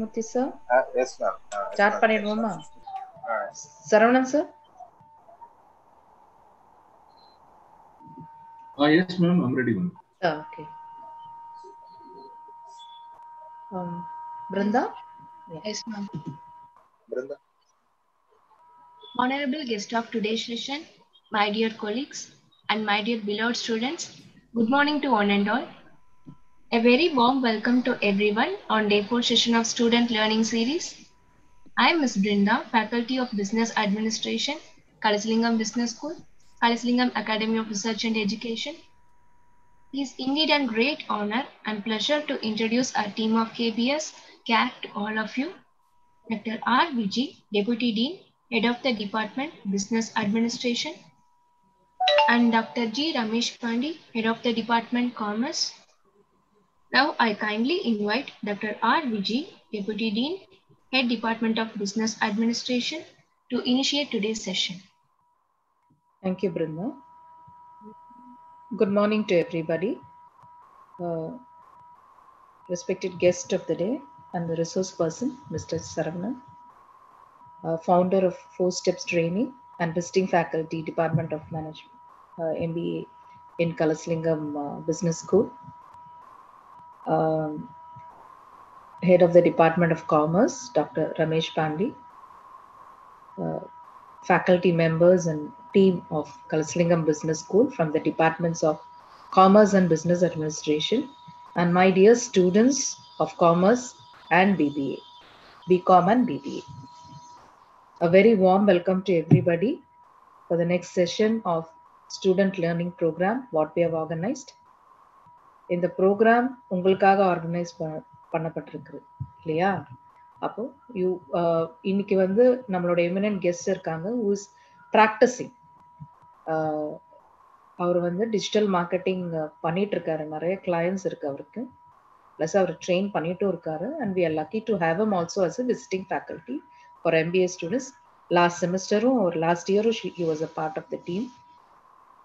Krishnamurthy sir. Uh, yes ma'am. Uh, Charpanirvama. Yes, uh, Saravanan sir. Ah Uh, yes ma'am, I'm ready ma'am. Uh, okay. Um, Brinda? Yes ma'am. Brinda. Honorable guest of today's session, my dear colleagues and my dear beloved students, good morning to one and all. A very warm welcome to everyone on day 4 session of student learning series. I am Ms. Brinda, Faculty of Business Administration, Kalaslingam Business School, Kalaslingam Academy of Research and Education. It is indeed a great honor and pleasure to introduce our team of KBS, CAT to all of you. Dr. R. Vijay, Deputy Dean, Head of the Department, Business Administration, and Dr. G. Ramesh Pandey, Head of the Department, Commerce. Now I kindly invite Dr. R. Vijay, Deputy Dean, Head Department of Business Administration, to initiate today's session. Thank you, Brinda. Good morning to everybody. Uh, respected guest of the day and the resource person, Mr. Saravanan, uh, founder of Four Steps Training and visiting faculty, Department of Management, uh, MBA in Kalaslingam uh, Business School. Um, head of the Department of Commerce, Dr. Ramesh Pandey. Uh, faculty members and team of Kalaslingam Business School from the departments of Commerce and Business Administration, and my dear students of Commerce and BBA, BCom and BBA. A very warm welcome to everybody for the next session of student learning program, what we have organized. இந்த program உங்களுக்காக organise பண்ணப்பட்டிருக்கு இல்லையா? அப்போ you இன்னைக்கு வந்து நம்மளோட eminent guest இருக்காங்க who's practising அவர் வந்து டிஜிட்டல் மார்க்கெட்டிங் பண்ணிட்டு இருக்காரு. நிறைய கிளையன்ஸ் இருக்கு அவருக்கு. ப்ளஸ் அவர் ட்ரெயின் பண்ணிட்டும் இருக்காரு. And we are lucky to have him also as a visiting faculty for MBA students last செமஸ்டரும் ஒரு last இயரும் he was a part of the team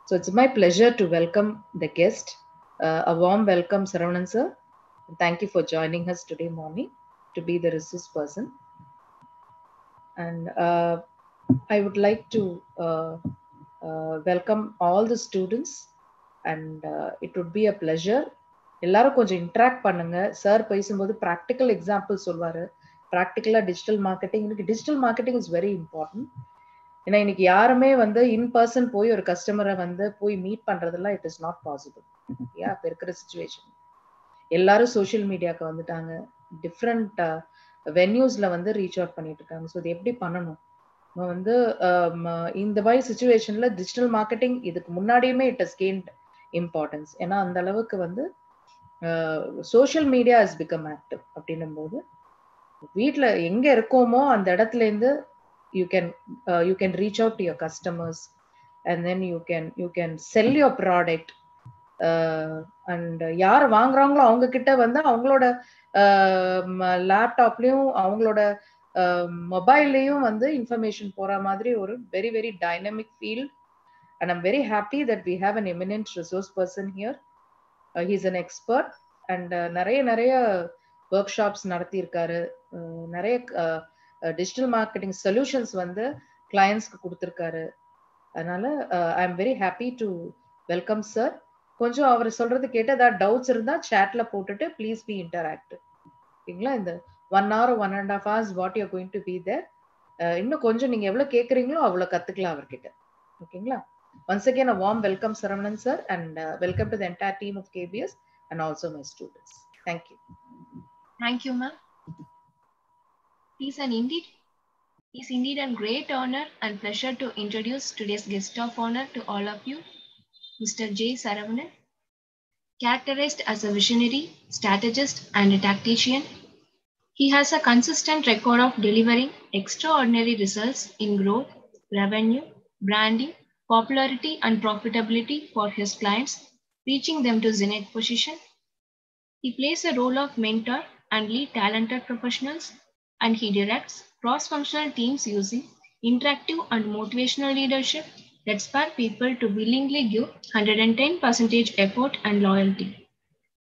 so it's my pleasure to welcome the guest Uh, a warm welcome, Saravanan sir. Thank you for joining us today morning to be the resource person. And uh, I would like to uh, uh, welcome all the students and uh, it would be a pleasure. எல்லாரும் கொஞ்சம் interact பண்ணுங்க sir பேசும்போது practical example சொல்வாரு ப்ராக்டிக்கலா digital marketing இன்னைக்கு digital marketing is very important ஏன்னா இன்னைக்கு யாருமே வந்து இன் பர்சன் போய் ஒரு கஸ்டமரை வந்து போய் மீட் பண்றதெல்லாம் இட் இஸ் நாட் பாசிபிள் இல்லையா இப்போ இருக்கிற சுச்சுவேஷன் எல்லாரும் சோஷியல் மீடியாவுக்கு வந்துட்டாங்க. டிஃப்ரெண்ட் வென்யூஸ்ல வந்து ரீச் அவுட் பண்ணிட்டு இருக்காங்க. ஸோ இது எப்படி பண்ணணும்? நம்ம வந்து இந்த மாதிரி சுச்சுவேஷன்ல டிஜிட்டல் மார்க்கெட்டிங் இதுக்கு முன்னாடியுமே இட் இஸ் கெயின்ட் இம்பார்ட்டன்ஸ் ஏன்னா அந்த அளவுக்கு வந்து social media is become active அப்படின்னும் போது வீட்டில் எங்க இருக்கோமோ அந்த இடத்துல இருந்து you can uh, can reach reach out customers and then you can you can sell can product and யார் வாங்குறாங்களோ அவங்க கிட்ட வந்து அவங்களோட லேப்டாப்லயும் அவங்களோட மொபைல்லையும் வந்து இன்ஃபர்மேஷன் போற மாதிரி ஒரு very very dynamic field and I'm very happy that we have an eminent resource person here he's an expert and நிறைய நிறைய ஒர்க் ஷாப்ஸ் நடத்தியிருக்காரு நிறைய டிஜிட்டல் மார்க்கெட்டிங் சொல்யூஷன்ஸ் வந்து கிளையன்ஸ்க்கு கொடுத்துருக்காரு. அதனால I am very happy to welcome sir கொஞ்சம் அவர் சொல்றது கேட்டு ஏதாவது டவுட்ஸ் இருந்தா சேட்ல போட்டுட்டு ப்ளீஸ் பி இன்டராக்ட் ஓகேங்களா? இந்த one hour one and half hours what you going to be there இன்னும் கொஞ்சம் நீங்க எவ்வளவு கேட்குறீங்களோ அவ்வளவு கத்துக்கலாம் அவர்கிட்ட. ஓகேங்களா? Once again a warm welcome Saravanan sir and welcome to the entire team of KBS and also my students thank you Thank you, ma'am. It is an indeed it is indeed a great honor and pleasure to introduce today's guest of honor to all of you, Mr. J. Saravanan. Characterized as a visionary, strategist, and a tactician, he has a consistent record of delivering extraordinary results in growth, revenue, branding, popularity, and profitability for his clients, reaching them to zenith position. He plays a role of mentor and lead talented professionals, and he directs cross-functional teams using interactive and motivational leadership that spur people to willingly give 110% effort and loyalty.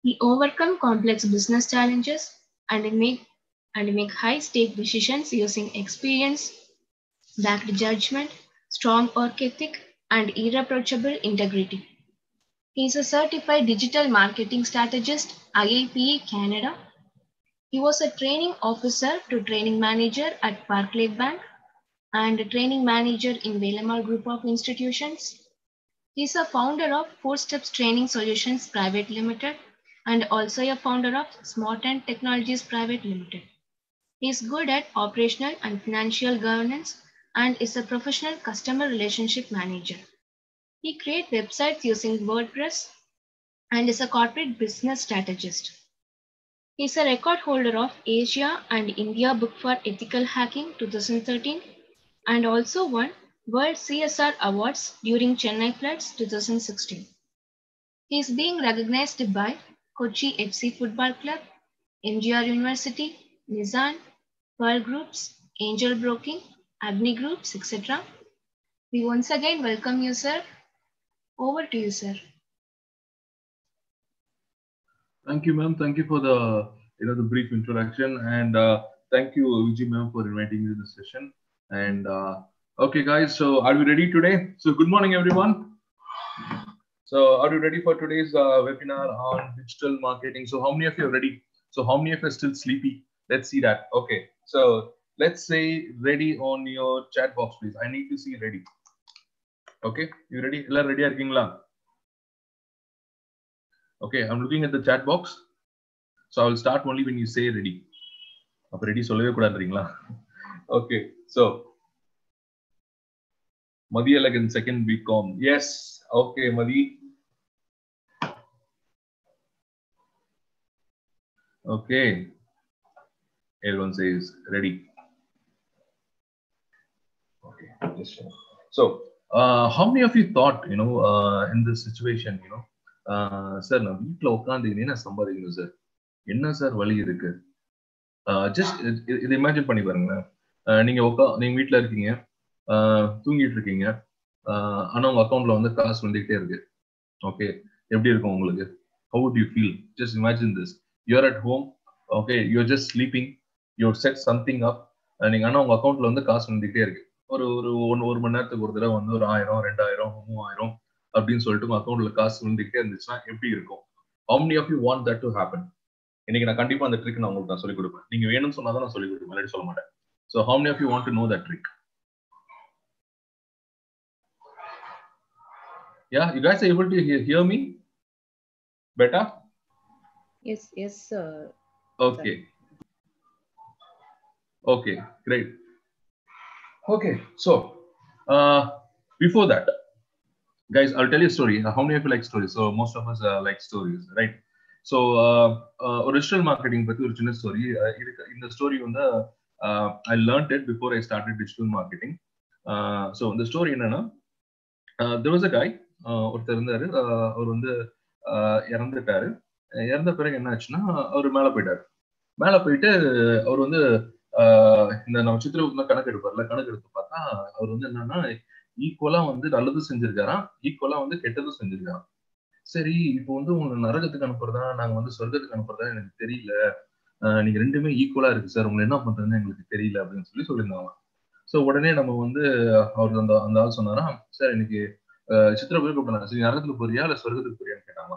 He overcome complex business challenges and make and make high stake decisions using experience, backed judgment, strong work ethic, and irreproachable integrity. He is a certified digital marketing strategist, IIPA Canada. He was a training officer to training manager at Barclay Bank and a training manager in Velamar Group of Institutions. He is a founder of Four Steps Training Solutions Private Limited and also a founder of Smart and Technologies Private Limited. He is good at operational and financial governance and is a professional customer relationship manager. He creates websites using WordPress and is a corporate business strategist. He is a record holder of Asia and India Book for Ethical Hacking 2013 and also won World CSR Awards during Chennai Floods 2016. He is being recognized by Kochi FC Football Club, MGR University, Nizan, Pearl Groups, Angel Broking, Agni Groups, etc. We once again welcome you, sir. Over to you, sir. Thank you, ma'am. Thank you for the you know the brief introduction, and uh, thank you, Vijay ma'am, for inviting me to this session. And uh, okay, guys, so are we ready today? So good morning, everyone. So are you ready for today's uh, webinar on digital marketing? So how many of you are ready? So how many of you are still sleepy? Let's see that. Okay, so let's say ready on your chat box, please. I need to see ready. Okay, you ready? எல்லாம் ரெடியா இருக்கீங்களா? Okay, I'm looking at the chat box. So I will start only when you say ready. அப்ப ready சொல்லவே கூடாதுங்களா? Okay, so Madhyalagan second BCom. Yes, okay, Madhi. Okay. Everyone says ready. Okay, just so uh, how many of you thought, you know, uh, in this situation, you know, sir நான் வீட்டில் உட்காந்து என்ன சம்பாதிக்கணும் sir என்ன sir வழி இருக்கு just இது imagine பண்ணி பாருங்களேன் நீங்க உட்கா நீங்க வீட்டில் இருக்கீங்க. தூங்கிட்டு இருக்கீங்க ஆனால் உங்க அக்கௌண்ட்ல வந்து காசு வந்துகிட்டே இருக்கு. ஓகே எப்படி இருக்கும் உங்களுக்கு? How do you feel just imagine this you're at home okay you're just sleeping your set something up நீங்க ஆனால் உங்க அக்கௌண்ட்ல வந்து காசு வந்துகிட்டே இருக்கு. ஒரு ஒரு ஒன்று ஒரு மணி நேரத்துக்கு ஒரு தடவை வந்து ஒரு ஆயிரம் ரெண்டாயிரம் மூவாயிரம் அப்படின்னு சொல்லிட்டு உங்க அக்கௌண்ட்ல காசு வந்துகிட்டே இருந்துச்சுன்னா எப்படி இருக்கும்? How of you want that to happen இன்னைக்கு நான் கண்டிப்பா அந்த ட்ரிக் நான் உங்களுக்கு நான் சொல்லிக் கொடுப்பேன். நீங்க வேணும்னு சொன்னா தான் நான் சொல்லிக் கொடுப்பேன். இல்லாட்டி சொல்ல மாட்டேன். So how many of you want to know that trick Yeah, you guys are able to hear, hear me better? Yes, yes, sir. Okay. Okay, great. Okay, so uh, before that, guys, I'll tell you a story. How many of you like stories? So most of us uh, like stories, right? So original marketing பற்றி ஒரு சின்ன story இருக்கு இந்த story வந்து I learned it before I started digital marketing so இந்த story என்னன்னா there was a guy ஒருத்தர் இருந்தாரு. Uh, அவர் வந்து uh, இறந்துட்டாரு. Uh, இறந்த பிறகு என்ன ஆச்சுன்னா அவர் மேலே போயிட்டாரு. மேலே போயிட்டு அவர் வந்து இந்த நம்ம சித்திரகுப்தம் கணக்கு எடுப்பார்ல கணக்கு எடுத்து பார்த்தா அவர் வந்து என்னன்னா ஈக்குவலா வந்து நல்லது செஞ்சிருக்காராம் ஈக்குவலா வந்து கெட்டதும் செஞ்சிருக்காராம். சரி இப்போ வந்து உங்களை நரகத்துக்கு அனுப்புறதா நாங்க வந்து சொர்க்கத்துக்கு அனுப்புறதா எனக்கு தெரியல. நீங்க ரெண்டுமே ஈக்குவலா இருக்கு சார் உங்களை என்ன பண்றதுன்னு எங்களுக்கு தெரியல அப்படின்னு சொல்லி சொல்லியிருந்தாங்க. ஸோ உடனே நம்ம வந்து அவர் அந்த அந்த ஆள் சொன்னாரா சார் எனக்கு சித்திர போய் கூப்பிட்டாங்க சரி நரகத்துக்கு போறியா? இல்ல சொர்க்கத்துக்கு போறியான்னு கேட்டாங்க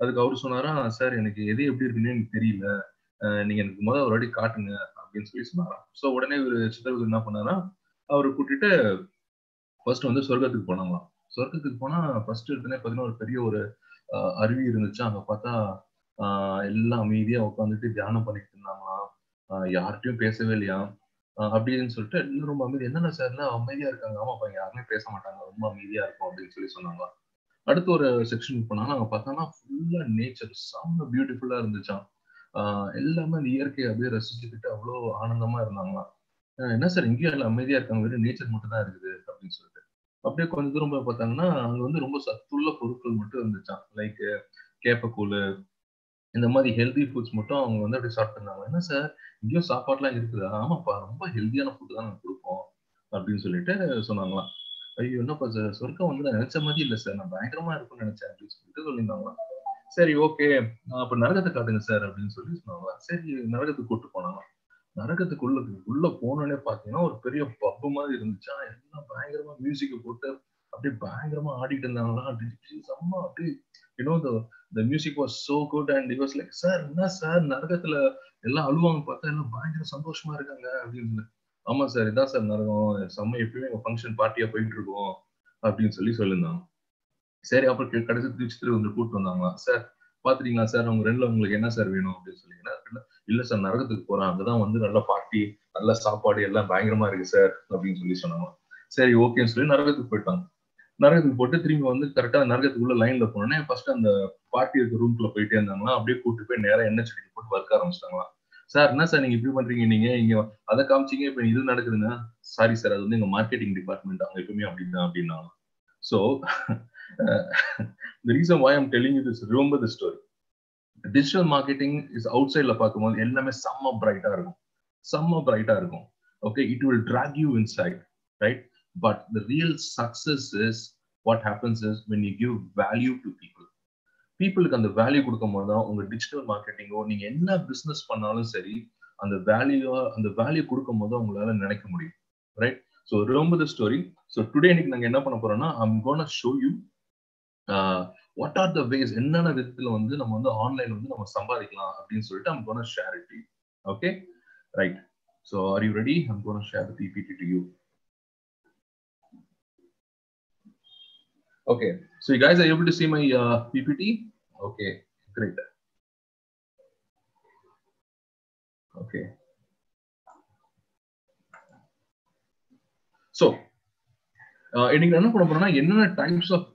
அதுக்கு அவர் சொன்னாரா சார் எனக்கு எது எப்படி இருக்குன்னு எனக்கு தெரியல. நீங்க எனக்கு முதல் ஒரு வாட்டி காட்டுங்க அப்படின்னு சொல்லி சொன்னாராம் ஸோ உடனே ஒரு சித்திரகுரு என்ன பண்ணாரா அவரை கூட்டிட்டு ஃபர்ஸ்ட் வந்து சொர்க்கத்துக்கு போனாங்களாம். சொர்க்கத்துக்கு போனா ஃபர்ஸ்ட் எடுத்தனே பார்த்தீங்கன்னா ஒரு பெரிய ஒரு அருவி இருந்துச்சு. அங்க பார்த்தா எல்லாம் அமைதியா உட்காந்துட்டு தியானம் பண்ணிட்டு இருந்தாங்களாம் யார்கிட்டயும் பேசவே இல்லையா? அப்படின்னு சொல்லிட்டு எல்லாம் ரொம்ப அமைதி. என்னென்ன சார்னா அமைதியா இருக்காங்க? ஆமாப்பா யாருமே பேச மாட்டாங்க. ரொம்ப அமைதியா இருக்கும் அப்படின்னு சொல்லி சொன்னாங்க. அடுத்து ஒரு செக்ஷன் போனா நாங்க பார்த்தோம்னா ஃபுல்லா நேச்சர் செம்ம பியூட்டிஃபுல்லா இருந்துச்சான் எல்லாமே அந்த இயற்கையை அப்படியே ரசிச்சுக்கிட்டு அவ்வளோ ஆனந்தமா இருந்தாங்களாம். என்ன சார் இங்கேயும் எல்லாம் அமைதியா இருக்காங்க? வெறும் நேச்சர் மட்டும் தான் இருக்குது அப்படின்னு சொல்லிட்டு. அப்படியே கொஞ்சம் தூரம் போய் பார்த்தாங்கன்னா அங்க வந்து ரொம்ப சத்துள்ள பொருட்கள் மட்டும் இருந்துச்சான் லைக் கேப்பக்கூழ் இந்த மாதிரி ஹெல்தி ஃபுட்ஸ் மட்டும் அவங்க வந்து அப்படியே சாப்பிட்டுருந்தாங்க என்ன சார் இங்கேயும் சாப்பாடுலாம் இருக்குதா. ஆமாப்பா ரொம்ப ஹெல்த்தியான ஃபுட் தான் நாங்கள் கொடுப்போம் அப்படின்னு சொல்லிட்டு சொன்னாங்களாம். ஐயோ என்னப்பா சார் சொர்க்கம் வந்து நான் நினைச்ச மாதிரி இல்லை சார் நான் பயங்கரமா இருக்கும்னு நினைச்சேன் அப்படின்னு சொல்லிட்டு சொல்லியிருந்தாங்களாம். சரி ஓகே அப்ப நரகத்தை காட்டுங்க சார் அப்படின்னு சொல்லி சொன்னாங்க சரி நரகத்துக்கு கூட்டு போனாங்க நரகத்துக்குள்ள உள்ள போனோடனே பாத்தீங்கன்னா ஒரு பெரிய பப்பு மாதிரி இருந்துச்சா. எல்லாம் பயங்கரமா மியூசிக்கை போட்டு அப்படியே பயங்கரமா ஆடிட்டு இருந்தாங்களா செம்ம அப்படியே you know the music was so good and it was like sir என்ன சார் நரகத்துல எல்லாம் அழுவாங்க பார்த்தா எல்லாம் பயங்கர சந்தோஷமா இருக்காங்க அப்படின்னு ஆமா சார் இதான் சார் நரகம். செம்ம எப்பயுமே எங்க ஃபங்க்ஷன் பார்ட்டியா போயிட்டு இருக்கோம் அப்படின்னு சொல்லி சொல்லியிருந்தாங்க சரி அப்புறம் கடைசி திருச்சி வந்து கூப்பிட்டு வந்தாங்களா. சார் பாத்துட்டீங்களா சார் அவங்க ரெண்டுல உங்களுக்கு என்ன சார் வேணும்? அப்படின்னு சொல்லி இல்ல சார் நரகத்துக்கு போறேன். அங்கதான் வந்து நல்ல பார்ட்டி நல்ல சாப்பாடு எல்லாம் பயங்கரமா இருக்கு சார் அப்படின்னு சொல்லி சொன்னாங்க சரி ஓகேன்னு சொல்லி நரகத்துக்கு போயிட்டாங்க. நரகத்துக்கு போட்டு திரும்பி வந்து கரெக்டா நரகத்துக்குள்ள லைன்ல போனோடனே ஃபர்ஸ்ட் அந்த பார்ட்டி இருக்க ரூம்குள்ள போயிட்டே இருந்தாங்களா? அப்படியே கூட்டு போய் நேரம் எண்ணெய் செடிக்கு போட்டு வறுக்க ஆரம்பிச்சிட்டாங்களா? சார் என்ன சார் நீங்க இப்படி பண்றீங்க? நீங்க இங்க அதை காமிச்சீங்க இப்ப இது நடக்குதுன்னா சாரி சார் அது வந்து எங்க மார்க்கெட்டிங் டிபார்ட்மெண்ட் அவங்க எப்பவுமே அப்படிதான் அப்படின்னாங்க. So the reason why I'm telling you this, ரொம்ப the story. Digital marketing is out சைட்ல பார்க்கும்போது எல்லாமே செம்ம பிரைட்டா இருக்கும். செம்ம பிரைட்டா இருக்கும். Okay it will track you inside right but the real success is what happens is when you give value to people பீப்புளுக்கு அந்த வேல்யூ கொடுக்கும் போது தான் உங்க டிஜிட்டல் மார்க்கெட்டிங்கோ நீங்க என்ன பிசினஸ் பண்ணாலும் சரி அந்த வேல்யூ அந்த வேல்யூ கொடுக்கும் போது உங்களால நினைக்க முடியும். ரைட் ஸோ ரொம்ப த ஸ்டோரி ஸோ டுடே இன்னைக்கு நாங்கள் என்ன பண்ண போறோம்னா I'm gonna show you what are the ways என்னென்ன விதத்தில் வந்து நம்ம வந்து ஆன்லைன் வந்து நம்ம சம்பாதிக்கலாம் அப்படின்னு சொல்லிட்டு I'm gonna share it okay right so are you ready I'm gonna share PPT to you Okay, so you guys are able to see my uh, PPT? Okay, great. Okay. So, uh, இன்னைக்கு என்ன பண்ண போறோம்னா என்னென்ன types of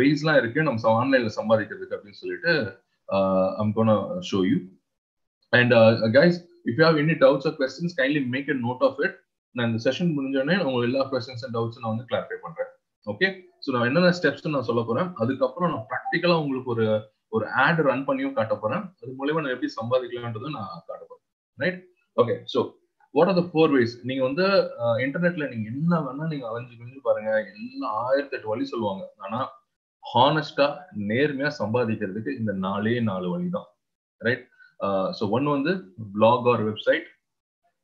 வேஸ்லாம் இருக்கு நம்ம ஆன்லைன்ல சம்பாதிக்கிறதுக்கு அப்படின்னு சொல்லிட்டு I'm gonna show you and guys if you have any doubts or questions kindly make a note of it நான் இந்த செஷன் முடிஞ்சோடனே உங்க எல்லா கொஸ்டின்ஸ் அண்ட் டவுட்ஸ் நான் வந்து கிளாரிஃபை பண்றேன் ஓகே ஸோ நான் என்னென்ன ஸ்டெப்ஸ் நான் சொல்ல போறேன். அதுக்கப்புறம் நான் ப்ராக்டிக்கலா உங்களுக்கு ஒரு ஒரு ஆட் ரன் பண்ணியும் காட்ட போறேன். அது மூலயமா நான் எப்படி சம்பாதிக்கலான்றதும் நான் காட்ட போறேன். Right okay so what are the four ways நீங்க வந்து இன்டர்நெட்ல நீங்க என்ன வேணா நீங்க அலைஞ்சு கிழிஞ்சு பாருங்க. எல்லாம் ஆயிரத்தி எட்டு வழி சொல்லுவாங்க. ஆனா ஹானஸ்டா நேர்மையா சம்பாதிக்கிறதுக்கு இந்த நாலே நாலு வழி தான். ரைட் ஸோ ஒன்னு வந்து பிளாக் ஆர் வெப்சைட்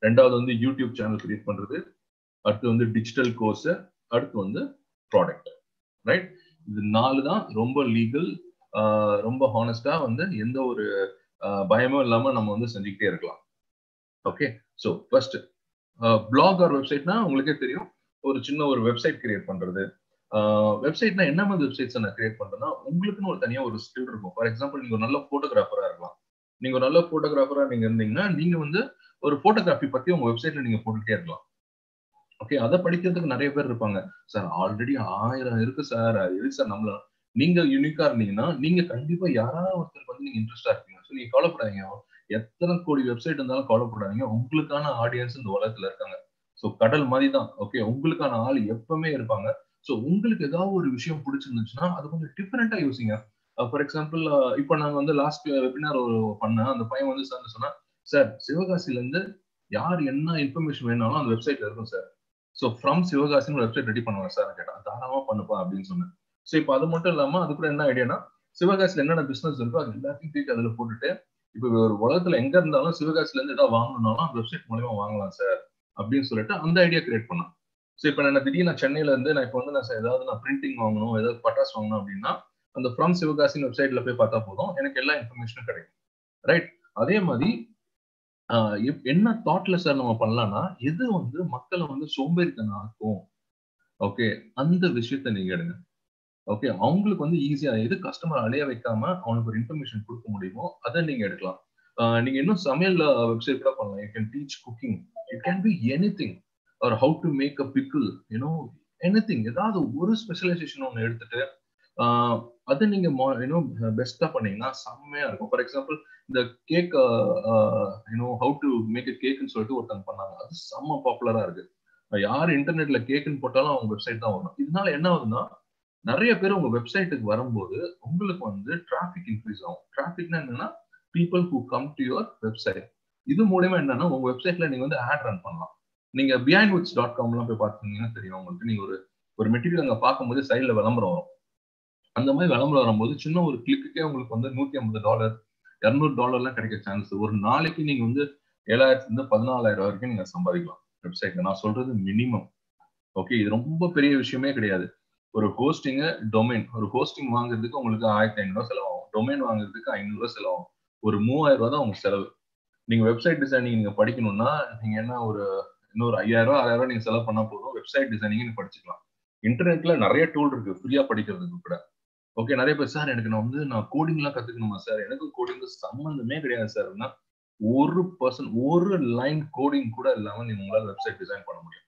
ரெண்டாவது வந்து யூடியூப் சேனல் கிரியேட் பண்றது. அடுத்து வந்து டிஜிட்டல் கோர்ஸ் அடுத்து வந்து ப்ராடக்ட் ரைட் இது நாலு தான் ரொம்ப லீகல் ரொம்ப ஹானஸ்டா வந்து எந்த ஒரு பயமும் இல்லாம நம்ம வந்து செஞ்சுக்கிட்டே இருக்கலாம். Okay so first blog or வெப்சைட்னா உங்களுக்கே தெரியும். ஒரு சின்ன ஒரு வெப்சைட் கிரியேட் பண்றது. வெப்சைட்னா என்ன மாதிரி வெப்சைட்ஸ் நான் கிரியேட் பண்றேன்னா உங்களுக்குன்னு ஒரு தனியா ஒரு ஸ்கில் இருக்கும். ஃபார் எக்ஸாம்பிள் நீங்க ஒரு நல்ல போட்டோகிராஃபரா இருக்கலாம். நீங்க ஒரு நல்ல போட்டோகிராஃபரா நீங்க இருந்தீங்கன்னா நீங்க வந்து ஒரு போட்டோகிராஃபி பத்தி உங்க வெப்சைட்ல நீங்க போட்டுட்டே இருக்கலாம். ஓகே அதை படிக்கிறதுக்கு நிறைய பேர் இருப்பாங்க. சார் ஆல்ரெடி ஆயிரம் இருக்கு சார் எது சார் நம்மள நீங்க யூனிக்கா இருந்தீங்கன்னா நீங்க கண்டிப்பா யாராவது ஒருத்தருக்கு வந்து நீங்க இன்ட்ரெஸ்டா இருப்பீங்க. ஸோ நீங்க கவலைப்படாதீங்க. எத்தனை கோடி வெப்சைட் இருந்தாலும் கவலைப்படாதீங்க. உங்களுக்கான ஆடியன்ஸ் இந்த உலகத்துல இருக்காங்க. ஸோ கடல் மாதிரி தான் ஓகே உங்களுக்கான ஆள் எப்பவுமே இருப்பாங்க. ஸோ உங்களுக்கு ஏதாவது ஒரு விஷயம் பிடிச்சிருந்துச்சுன்னா அது கொஞ்சம் டிஃப்ரெண்டா யோசிங்க. Uh, ஃபார் எக்ஸாம்பிள் uh, இப்போ நாங்க வந்து லாஸ்ட் வெபினார் ஒரு பண்ணேன். அந்த பையன் வந்து சார் சொன்னா சார் சிவகாசில இருந்து யார் என்ன இன்ஃபர்மேஷன் வேணாலும் அந்த வெப்சைட்ல இருக்கும் சார் ஸோ ஃப்ரம் சிவகாசின்னு ஒரு வெப்சைட் ரெடி பண்ணுவேன் சார் கேட்டால் தாராளமாக பண்ணுப்பா அப்படின்னு சொன்னேன். ஸோ இப்போ அது மட்டும் இல்லாமல் அது கூட என்ன ஐடியானா சிவகாசியில் என்னென்ன பிஸ்னஸ் இருக்கோ அது எல்லாத்தையும் தூக்கி அதில் போட்டுட்டு இப்போ ஒரு உலகத்தில் எங்கே இருந்தாலும் சிவகாசில இருந்து ஏதாவது வாங்கணும்னாலும் அந்த வெப்சைட் மூலயமா வாங்கலாம் சார் அப்படின்னு சொல்லிட்டு அந்த ஐடியா கிரியேட் பண்ணான் ஸோ இப்போ நான் திடீர்னு நான் சென்னையில இருந்து நான் இப்போ வந்து நான் ஏதாவது நான் பிரிண்டிங் வாங்கணும் ஏதாவது பட்டாஸ் வாங்கணும் அப்படின்னா அந்த ஃப்ரம் சிவகாசின் வெப்சைட்ல போய் பார்த்தா போதும். எனக்கு எல்லா இன்ஃபர்மேஷனும் கிடைக்கும். ரைட் அதே மாதிரி என்ன தாட்ல சார் நம்ம பண்ணலாம்னா எது வந்து மக்களை வந்து சோம்பேறித்தனம் ஆக்கும் ஓகே அந்த விஷயத்த நீங்க எடுங்க. ஓகே அவங்களுக்கு வந்து ஈஸியா எது கஸ்டமர் அலைய வைக்காம அவனுக்கு ஒரு இன்ஃபர்மேஷன் கொடுக்க முடியுமோ அதை நீங்க எடுக்கலாம். நீங்க இன்னும் சமையல் வெப்சைட் கூட பண்ணலாம். You can teach cooking it can be any thing or how to make a pickle you know any thing ஏதாவது ஒரு ஸ்பெஷலைசேஷன் ஒன்று எடுத்துட்டு அதை நீங்க இன்னும் பெஸ்டா பண்ணீங்கன்னா செம்மையா இருக்கும். ஃபார் எக்ஸாம்பிள் இந்த cake you know how to make a கேக்னு சொல்லிட்டு ஒருத்தங்க பண்ணாங்க. அது செம்ம பாப்புலரா இருக்கு. யார் இன்டர்நெட்ல கேக்குன்னு போட்டாலும் அவங்க வெப்சைட் தான் வரும். இதனால என்ன ஆகுதுன்னா நிறைய பேர் உங்க வெப்சைட்டுக்கு வரும்போது உங்களுக்கு வந்து டிராபிக் இன்க்ரீஸ் ஆகும். டிராபிக்னா என்னன்னா people who come to your website இது மூலயமா என்னன்னா உங்க வெப்சைட்ல நீங்க வந்து ஆட் ரன் பண்ணலாம். நீங்க பியாண்ட் வுட்ஸ் டாட் காம்லாம் போய் பார்த்தீங்கன்னா தெரியும். உங்களுக்கு நீங்க ஒரு ஒரு மெட்டீரியல் அங்கே பார்க்கும்போது சைடில் விளம்பரம் வரும். அந்த மாதிரி விளம்பரம் வரும்போது சின்ன ஒரு கிளிக்குக்கே உங்களுக்கு வந்து நூத்தி ஐம்பது டாலர் இரநூறு டாலர்லாம் கிடைக்க சான்ஸ் ஒரு நாளைக்கு நீங்க வந்து ஏழாயிரத்துல இருந்து பதினாலாயிரம் வரைக்கும் நீங்க சம்பாதிக்கலாம். வெப்சைட்ல நான் சொல்றது மினிமம் ஓகே இது ரொம்ப பெரிய விஷயமே கிடையாது. ஒரு ஹோஸ்டிங்க டொமைன் ஒரு ஹோஸ்டிங் வாங்குறதுக்கு உங்களுக்கு ஆயிரத்தி ஐநூறுவா செலவாகும். டொமைன் வாங்குறதுக்கு ஐநூறுரூவா செலவாகும். ஒரு மூவாயிரம் ரூபா தான் உங்களுக்கு செலவு. நீங்க வெப்சைட் டிசைனிங் நீங்க படிக்கணும்னா நீங்க என்ன ஒரு இன்னொரு ஐயாயிரம் ரூபா ஆறாயிரம் ரூபா நீங்க செலவு பண்ணா போதும். வெப்சைட் டிசைனிங் நீங்க படிச்சுக்கலாம். இன்டர்நெட்ல நிறைய டூல் இருக்கு. ஃப்ரீயா படிக்கிறதுக்கு கூட. ஓகே நிறைய பேர் சார் எனக்கு நான் வந்து நான் கோடிங்லாம் கத்துக்கணுமா சார்? எனக்கு கோடிங் சம்மந்தமே கிடையாது சார். அப்படின்னா ஒரு பர்சன் ஒரு லைன் கோடிங் கூட இல்லாமல் நீங்க உங்களால் வெப்சைட் டிசைன் பண்ண முடியும்.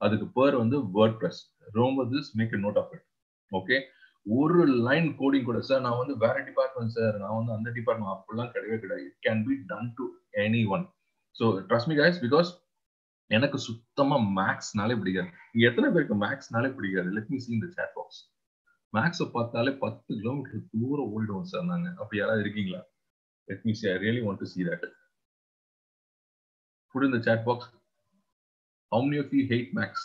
அதுக்கு பேர் வந்து வேர்ட் ப்ரெஸ் ரொம்ப this make note of it okay ஒரு லைன் கோடிங் கூட சார் நான் வந்து வேற டிபார்ட்மெண்ட் சார். நான் வந்து அந்த டிபார்ட்மெண்ட் அப்படிலாம் கிடையவே கிடையாது. It can be done to any one so trust me guys because எனக்கு சுத்தமா மேக்ஸ்னாலே பிடிக்காது. எத்தனை பேருக்கு மேக்ஸ்னாலே பிடிக்காது? Let me seen the chat box மேக்ஸை பார்த்தாலே பத்து கிலோமீட்டர் தூரம் ஓடிடுவோம் சார் நாங்க. அப்ப யாராவது இருக்கீங்களா? Let me see I really want to see that put in the chat box how many of you maths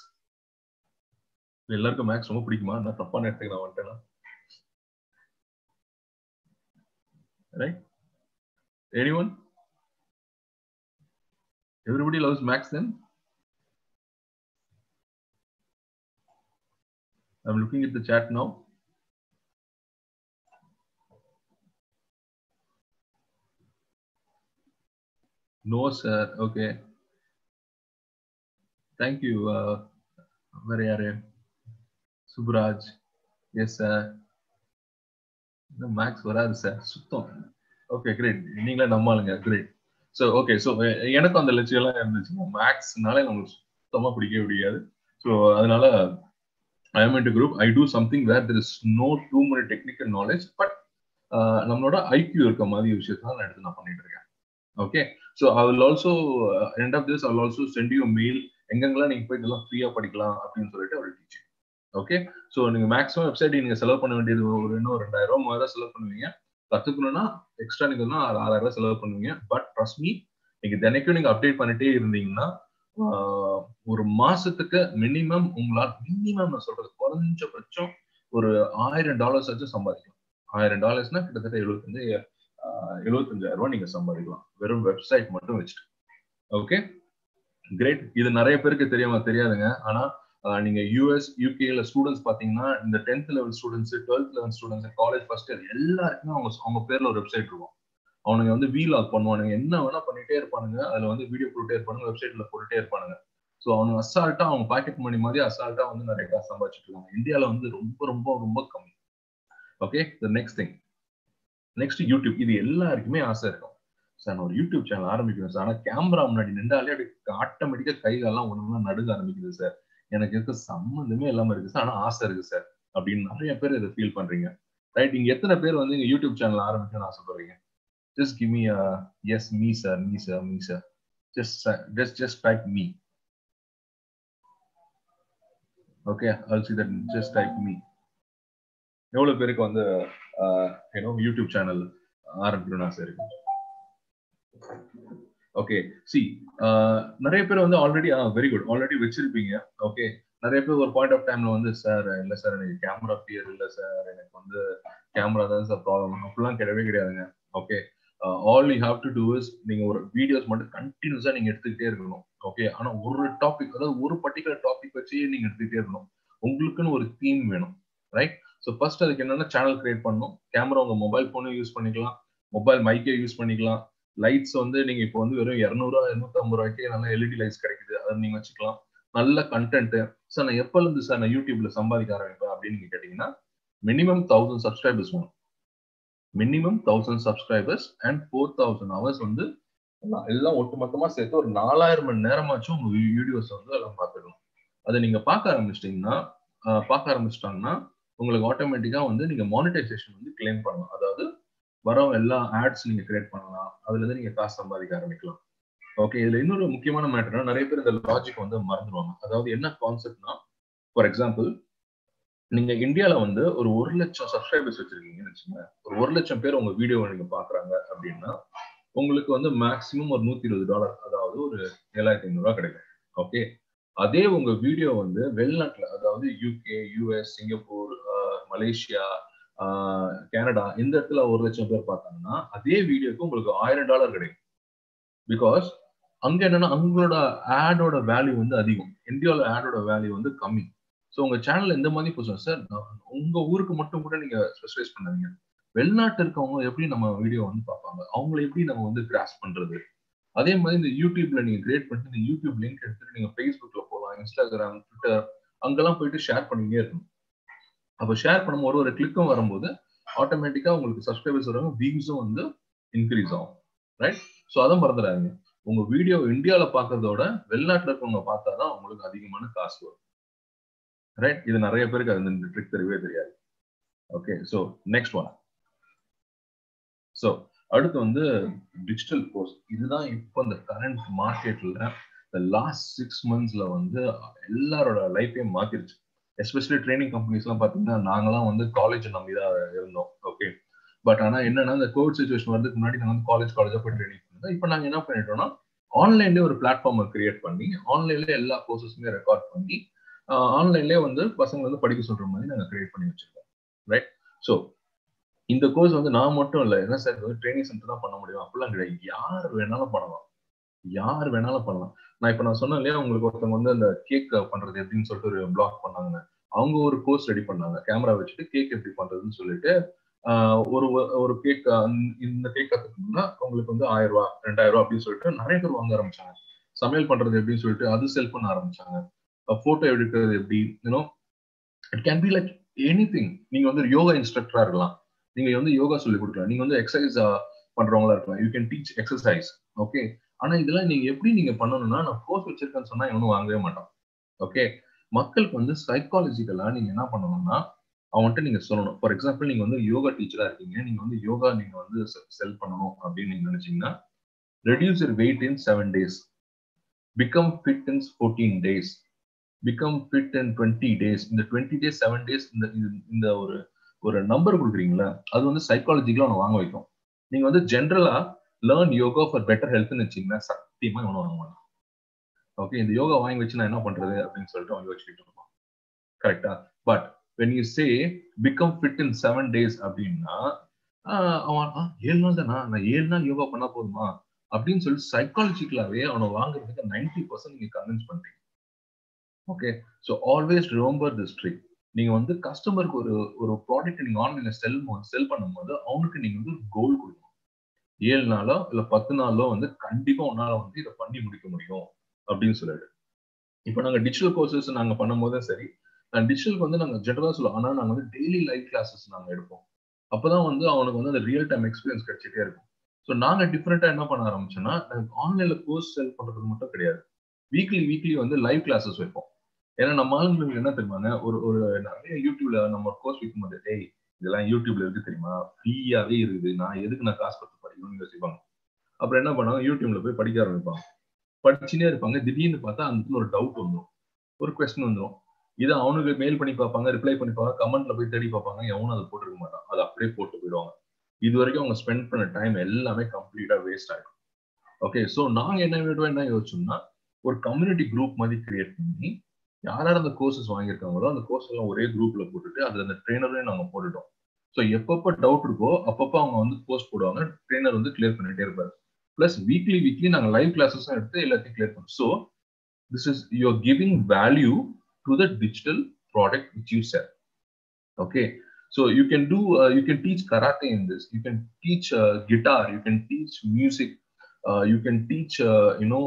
எல்லாருக்கும் மேக்ஸ் ரொம்ப பிடிக்குமா? நான் தப்பான இடத்துக்கு நான் வந்துட்டேனா? Right anyone everybody loves maths then i'm looking at the chat now. No sir. Okay. Thank you uh where are you subraj yes sir. Maths வராது sir சுத்தம். Okay great நீங்களே நம்மாளுங்க. கிரேட் ஸோ ஓகே ஸோ எனக்கும் அந்த லட்சியம்லாம் இருந்துச்சு. மேக்ஸ்னாலே நம்மளுக்கு சுத்தமாக பிடிக்கவே பிடிக்காது. ஸோ அதனால I am in group I do something where there is no to money technical knowledge but நம்மளோட ஐக்யூ இருக்க மாதிரி விஷயத்தான் நான் எடுத்து நான் பண்ணிட்டு இருக்கேன். Okay so I also end of this I also sent you mail எங்கெங்கெல்லாம் நீங்க போய் இதெல்லாம் ஃப்ரீயா படிக்கலாம் அப்படின்னு சொல்லிட்டு அவர் டீச்சிங் ஓகே ஸோ நீங்க மேக்ஸிமம் வெப்சைட் நீங்க செலவு பண்ண வேண்டியது ஒரு இன்னும் ரெண்டாயிரம் ரூபா மூவாயிரம் செலவு பண்ணுவீங்க. கத்துக்கணும்னா எக்ஸ்ட்ரா நீங்க தான் ஆறாயிரம் ரூபாய் செலவு பண்ணுவீங்க. பட் ட்ரஸ்ட் மீ நீங்க தினைக்கும் நீங்க அப்டேட் பண்ணிட்டே இருந்தீங்கன்னா ஒரு மாசத்துக்கு மினிமம் உங்களால் மினிமம் நான் சொல்றது குறைஞ்சபட்சம் ஒரு ஆயிரம் டாலர்ஸ் வச்சு சம்பாதிக்கலாம். ஆயிரம் டாலர்ஸ்னா கிட்டத்தட்ட எழுபத்தஞ்சு எழுபத்தஞ்சாயிரம் ரூபாய் நீங்க சம்பாதிக்கலாம். வெறும் வெப்சைட் மட்டும் வச்சுட்டு. ஓகே கிரேட் இது நிறைய பேருக்கு தெரியாம தெரியாதுங்க. ஆனா நீங்க யூஎஸ் யூகேல ஸ்டூடெண்ட்ஸ் பாத்தீங்கன்னா இந்த tenth level students twelfth level students college first year எல்லாருக்குமே அவங்க அவங்க பேர்ல ஒரு வெப்சைட் இருக்கும். அவனுங்க வந்து வீலாக் பண்ணுவானுங்க. என்ன வேணா பண்ணிட்டே இருப்பானுங்க. அதுல வந்து வீடியோ போட்டுட்டே இருப்பானுங்க. வெப்சைட்ல போட்டுட்டே இருப்பானுங்க. ஸோ அவனுங்க அசால்ட்டா அவங்க பாக்கெட் மணி மாதிரி அசால்ட்டா வந்து நிறைய காசு சம்பாதிச்சுட்டு இருக்காங்க. இந்தியாவில வந்து ரொம்ப ரொம்ப ரொம்ப கம்மி. Okay the next thing next YouTube இது எல்லாருக்குமே ஆசை இருக்கும். சார் நான் ஒரு யூடியூப் சேனல் ஆரம்பிக்கிறேன் சார். ஆனால் கேமரா முன்னாடி நின்றாலே அப்படி ஆட்டோமேட்டிக்கா கைகாலாம் ஒண்ணுனா நடுங்க ஆரம்பிக்குது சார். எனக்கு இருக்க சம்மந்தமே இல்லாம இருக்கு சார். ஆனா ஆசை இருக்கு சார். அப்படின்னு நிறைய பேர் இதை ஃபீல் பண்றீங்க. ரைட் நீங்கள் எத்தனை பேர் வந்து யூடியூப் சேனல் ஆரம்பிக்கணும்னு ஆசைப்படுறீங்க? Just give me yes me sir me sir me sir just just just type me okay all that just type me எவ்வளவு பேருக்கு வந்து ஏன்னோ யூடியூப் சேனல் ஆரம்பிக்கணும்னு ஆசை இருக்கு ஓகே சி நிறைய பேர் வந்து ஆல்ரெடி வெரி குட் ஆல்ரெடி வச்சிருப்பீங்க. ஓகே நிறைய பேர் ஒரு பாயிண்ட் ஆஃப் டைம்ல வந்து சார் இல்ல சார் எனக்கு கேமரா ஃபியர் இல்ல சார் எனக்கு வந்து கேமரா தான் சார் ப்ராப்ளம் அப்படிலாம் கிடையவே கிடையாதுங்க. Okay all you have to do is நீங்க ஒரு வீடியோஸ் மட்டும் கண்டினியூஸா நீங்க எடுத்துக்கிட்டே இருக்கணும். ஓகே ஆனா ஒரு டாபிக் அதாவது ஒரு பர்டிகுலர் டாபிக் வச்சு நீங்க எடுத்துக்கிட்டே இருக்கணும். உங்களுக்குன்னு ஒரு தீம் வேணும். ரைட் ஸோ ஃபர்ஸ்ட் அதுக்கு என்னென்ன சேனல் கிரியேட் பண்ணணும். கேமரா உங்கள் மொபைல் ஃபோனும் யூஸ் பண்ணிக்கலாம். மொபைல் மைக்கே யூஸ் பண்ணிக்கலாம். லைட்ஸ் வந்து நீங்கள் இப்போ வந்து வெறும் இரநூறுவா இரநூத்தம்பது ரூபாய்க்கே ரூபாய்க்கு நல்ல எல்இடி லைட்ஸ் கிடைக்குது. அதை நீங்கள் வச்சுக்கலாம். நல்ல கண்டென்ட்டு சார் நான் எப்போலேருந்து சார் நான் யூடியூப்ல சம்பாதிக்க ஆரம்பிப்பேன் அப்படின்னு நீங்கள் கேட்டிங்கன்னா மினிமம் தௌசண்ட் சப்ஸ்கிரைபர்ஸ் வேணும். Minimum thousand subscribers and four thousand hours வந்து எல்லாம் ஒட்டுமொத்தமாக சேர்த்து ஒரு நாலாயிரம் மணி நேரமாச்சும் உங்கள் வீடியோஸ் வந்து எல்லாம் பார்த்துக்கணும். அதை நீங்கள் பார்க்க ஆரம்பிச்சிட்டிங்கன்னா பார்க்க ஆரம்பிச்சிட்டாங்கன்னா உங்களுக்கு ஆட்டோமேட்டிக்காக வந்து நீங்கள் மானிட்டைசேஷன் வந்து கிளைம் பண்ணலாம். அதாவது வர எல்லா ஆட்ஸ் நீங்க கிரியேட் பண்ணலாம். அதுலேருந்து நீங்கள் காசு சம்பாதிக்க ஆரம்பிக்கலாம். ஓகே இதில் இன்னொரு முக்கியமான மேட்டர்னா நிறைய பேர் இந்த லாஜிக் வந்து மறந்துடுவாங்க அதாவது என்ன கான்செப்ட்னா ஃபார் எக்ஸாம்பிள் நீங்க இந்தியால வந்து ஒரு ஒரு லட்சம் சப்ஸ்கிரைபர்ஸ் வச்சிருக்கீங்கன்னு வச்சுங்க ஒரு ஒரு லட்சம் பேர் உங்க வீடியோ நீங்க பாக்குறாங்க அப்படின்னா உங்களுக்கு வந்து மேக்சிமம் ஒரு நூத்தி இருபது டாலர் அதாவது ஒரு ஏழாயிரத்தி ஐநூறுரூவா கிடைக்கும். ஓகே அதே உங்க வீடியோ வந்து வெளிநாட்டுல அதாவது UK US Singapore Malaysia Canada இந்த இடத்துல ஒரு லட்சம் பேர் பார்த்தாங்கன்னா அதே வீடியோக்கு உங்களுக்கு ஆயிரம் டாலர் கிடைக்கும். பிகாஸ் அங்க என்னன்னா அவங்களோட ஆடோட வேல்யூ வந்து அதிகம். இந்தியாவில் ஆடோட வேல்யூ வந்து கம்மி. ஸோ உங்க சேனல் எந்த மாதிரி போச்சு சார் உங்க ஊருக்கு மட்டும் கூட நீங்க ஸ்பெஷலைஸ் பண்ணாதீங்க. வெளிநாட்டு இருக்கவங்க எப்படி நம்ம வீடியோ வந்து பார்ப்பாங்க? அவங்கள எப்படி நம்ம வந்து கிராஸ் பண்றது? அதே மாதிரி இந்த யூடியூப்ல நீங்க கிரியேட் பண்ணிட்டு இந்த யூடியூப் லிங்க் எடுத்துட்டு நீங்க ஃபேஸ்புக்ல போகலாம் இன்ஸ்டாகிராம் ட்விட்டர் அங்கெல்லாம் போயிட்டு ஷேர் பண்ணிக்கிட்டே இருக்கணும். அப்போ ஷேர் பண்ணும் ஒரு ஒரு கிளிக்கும் வரும்போது ஆட்டோமேட்டிக்கா உங்களுக்கு சப்ஸ்கிரைபர்ஸ் வருவாங்க வியூஸும் வந்து இன்க்ரீஸ் ஆகும். ரைட் ஸோ அதை மறந்துடாதீங்க. உங்க வீடியோ இந்தியாவில் பார்க்கறதோட வெளிநாட்டில் இருக்கவங்க பார்த்தா தான் உங்களுக்கு அதிகமான காசு வரும். ரைட் இது நிறைய பேருக்கு அது இந்த ட்ரிக் தெரியவே தெரியாது. Okay so next one so அடுத்து வந்து டிஜிட்டல் கோர்ஸ் இதுதான் இப்போ இந்த கரண்ட் மார்க்கெட்ல இந்த லாஸ்ட் சிக்ஸ் மந்த்ஸ்ல வந்து எல்லாரோட லைஃபையும் மாத்திருச்சு. எஸ்பெஷலி ட்ரைனிங் கம்பெனிஸ்லாம் பார்த்தீங்கன்னா நாங்களாம் வந்து காலேஜ் நம்பி தான் இருந்தோம். ஓகே பட் ஆனால் என்னன்னா இந்த கோவிட் சுச்சுவேஷன் வரதுக்கு முன்னாடி நாங்கள் வந்து காலேஜ் காலேஜாக போய் ட்ரைனிங் பண்ணோம் இப்போ நாங்கள் என்ன பண்ணிட்டோம்னா ஆன்லைன்லேயே ஒரு பிளாட்ஃபார்மை கிரியேட் பண்ணி ஆன்லைன்லேயே எல்லா கோர்சஸுமே ரெக்கார்ட் பண்ணி ஆன்லைன்லேயே வந்து பசங்க வந்து படிக்க சொல்ற மாதிரி நாங்கள் கிரியேட் பண்ணி வச்சிருக்கோம். ரைட் ஸோ இந்த கோர்ஸ் வந்து நான் மட்டும் இல்லை என்ன சார் வந்து ட்ரைனிங் சென்டர் தான் பண்ண முடியும்? அப்படிலாம் கிடையாது. யார் வேணாலும் பண்ணலாம். யார் வேணாலும் பண்ணலாம். நான் இப்போ நான் சொன்னேன் இல்லையா உங்களுக்கு ஒருத்தவங்க வந்து அந்த கேக் பண்றது எப்படின்னு சொல்லிட்டு ஒரு பிளாக் பண்ணாங்க அவங்க ஒரு கோர்ஸ் ரெடி பண்ணாங்க. கேமரா வச்சுட்டு கேக் எப்படி பண்றதுன்னு சொல்லிட்டு ஒரு ஒரு கேக் இந்த கேக் கத்துக்கணும்னா உங்களுக்கு வந்து ஆயிரம் ரூபா ரெண்டாயிரம் ரூபா அப்படின்னு சொல்லிட்டு நிறைய பேர் வாங்க ஆரம்பிச்சாங்க. சமையல் பண்றது எப்படின்னு சொல்லிட்டு அது செல் பண்ண ஆரம்பிச்சாங்க. போட்டோ எடுக்கிறது எப்படி you know it can be like anything நீங்க வந்து யோகா இன்ஸ்ட்ரக்டரா இருக்கலாம். நீங்க வந்து யோகா சொல்லி கொடுக்கலாம். நீங்க வந்து எக்ஸசைஸ் பண்றவங்களா இருக்கலாம். You can teach exercise okay ஆனா இதெல்லாம் நீங்க எப்படி நீங்க பண்ணணும்னா நான் கோர்ஸ் வச்சிருக்கேன்னு சொன்னா இவனும் வாங்கவே மாட்டான். ஓகே மக்களுக்கு வந்து சைக்காலஜிக்கலா நீங்க என்ன பண்ணணும்னா அவன்கிட்ட நீங்க சொல்லணும். ஃபார் எக்ஸாம்பிள் நீங்க வந்து யோகா டீச்சரா இருக்கீங்க. நீங்க வந்து யோகா நீங்க வந்து செல் பண்ணணும் அப்படின்னு நீங்க நினைச்சீங்கன்னா reduce your weight in seven days become fit in fourteen days become fit in twenty days இந்த டுவெண்ட்டி டேஸ் செவன் டேஸ் இந்த இந்த ஒரு ஒரு நம்பர் கொடுக்குறீங்களா அது வந்து சைக்காலஜிக்கலா அவனை வாங்க வைக்கும். நீங்க வந்து ஜென்ரலா லேர்ன் யோகா ஃபார் பெட்டர் ஹெல்த்னு வச்சீங்கன்னா சத்தியமாக இவனும் வாங்க மாட்டான் ஓகே இந்த யோகா வாங்கி வச்சு நான் என்ன பண்றது அப்படின்னு சொல்லிட்டு அவன் யோசிச்சுட்டு இருப்பான் கரெக்டா but when you say become fit in seven days அப்படின்னா அவன் ஏழு நாள் தானா? நான் ஏழு நாள் யோகா பண்ணா போதுமா? அப்படின்னு சொல்லிட்டு சைக்காலஜிக்கலாவே அவனை வாங்குறதுக்கு நைன்டி பர்சன்ட் நீங்க கன்வின்ஸ் பண்றீங்க okay so always remember this trick நீங்க வந்து கஸ்டமருக்கு ஒரு ஒரு ப்ராடக்ட் நீங்க ஆன்லைன்ல செல் செல் பண்ணும்போது அவனுக்கு நீங்க வந்து கோல் கொடுக்கணும். ஏழு நாளோ இல்ல பத்து நாளோ வந்து கண்டிப்பா உன்னால வந்து இதை பண்ணி முடிக்க முடியும் அப்படின்னு சொல்லிட்டு இப்போ நாங்க டிஜிட்டல் கோர்சஸ் நாங்க பண்ணும் போதே சரி டிஜிட்டலுக்கு வந்து நாங்க ஜென்ரலா சொல்லுவோம். ஆனா நாங்க வந்து டெய்லி லைவ் கிளாஸஸ் நாங்க எடுப்போம். அப்பதான் வந்து அவனுக்கு வந்து அந்த ரியல் டைம் எக்ஸ்பீரியன்ஸ் கிடைச்சிட்டே இருக்கும். ஸோ நாங்க டிஃப்ரெண்டா என்ன பண்ண ஆரம்பிச்சோம்னா ஆன்லைன்ல கோர்ஸ் செல் பண்றது மட்டும் கிடையாது. வீக்லி வீக்லி வந்து லைவ் கிளாஸஸ் வைப்போம். ஏன்னா நம்ம ஆளுங்களுக்கு என்ன தெரியுமாங்க? ஒரு ஒரு நிறைய யூடியூப்ல நம்ம கோர்ஸ் வைக்கும் போது டேய் இதெல்லாம் யூடியூப்ல இருக்கு தெரியுமா? ஃப்ரீயாவே இருக்குது. நான் எதுக்கு நான் காசு கொடுத்து படிக்கணும்னு யோசிப்பாங்க. அப்புறம் என்ன பண்ணுவாங்க? யூடியூப்ல போய் படிக்க ஆரம்பிப்பாங்க. படிச்சுனே இருப்பாங்க. திடீர்னு பார்த்தா அந்த ஒரு டவுட் வந்துடும் ஒரு கொஸ்டின் வந்துடும் இதை அவனுக்கு மெயில் பண்ணி பார்ப்பாங்க ரிப்ளை பண்ணி பார்ப்பாங்க கமெண்ட்ல போய் தேடி பார்ப்பாங்க. எவனும் அதை போட்டுருக்க மாட்டான். அதை அப்படியே போட்டு போயிடுவாங்க. இது வரைக்கும் அவங்க ஸ்பெண்ட் பண்ண டைம் எல்லாமே கம்ப்ளீட்டா வேஸ்ட் ஆயிடும். ஓகே ஸோ நாங்க என்ன விடுவோம் என்ன யோசிச்சோம்னா ஒரு கம்யூனிட்டி குரூப் மாதிரி கிரியேட் பண்ணி யார் யார் அந்த கோர்சஸ் வாங்கியிருக்காங்களோ அந்த கோர்ஸ் எல்லாம் ஒரே குரூப்ல போட்டுட்டு அதுல அந்த ட்ரெயினரையும் நாங்க போட்டுட்டோம். ஸோ எப்பப்போ டவுட் இருக்கோ அப்பப்போ அவங்க வந்து போஸ்ட் போடுவாங்க. ட்ரெயினர் வந்து கிளியர் பண்ணிட்டே இருப்பாரு. பிளஸ் வீக்லி வீக்லி நாங்கள் லைவ் கிளாஸஸும் எடுத்து எல்லாத்தையும் கிளியர் பண்ணுவோம் so this is you are giving value to the digital product which you sell okay so you can do you can teach karate in this you can teach guitar you can teach music you can teach you know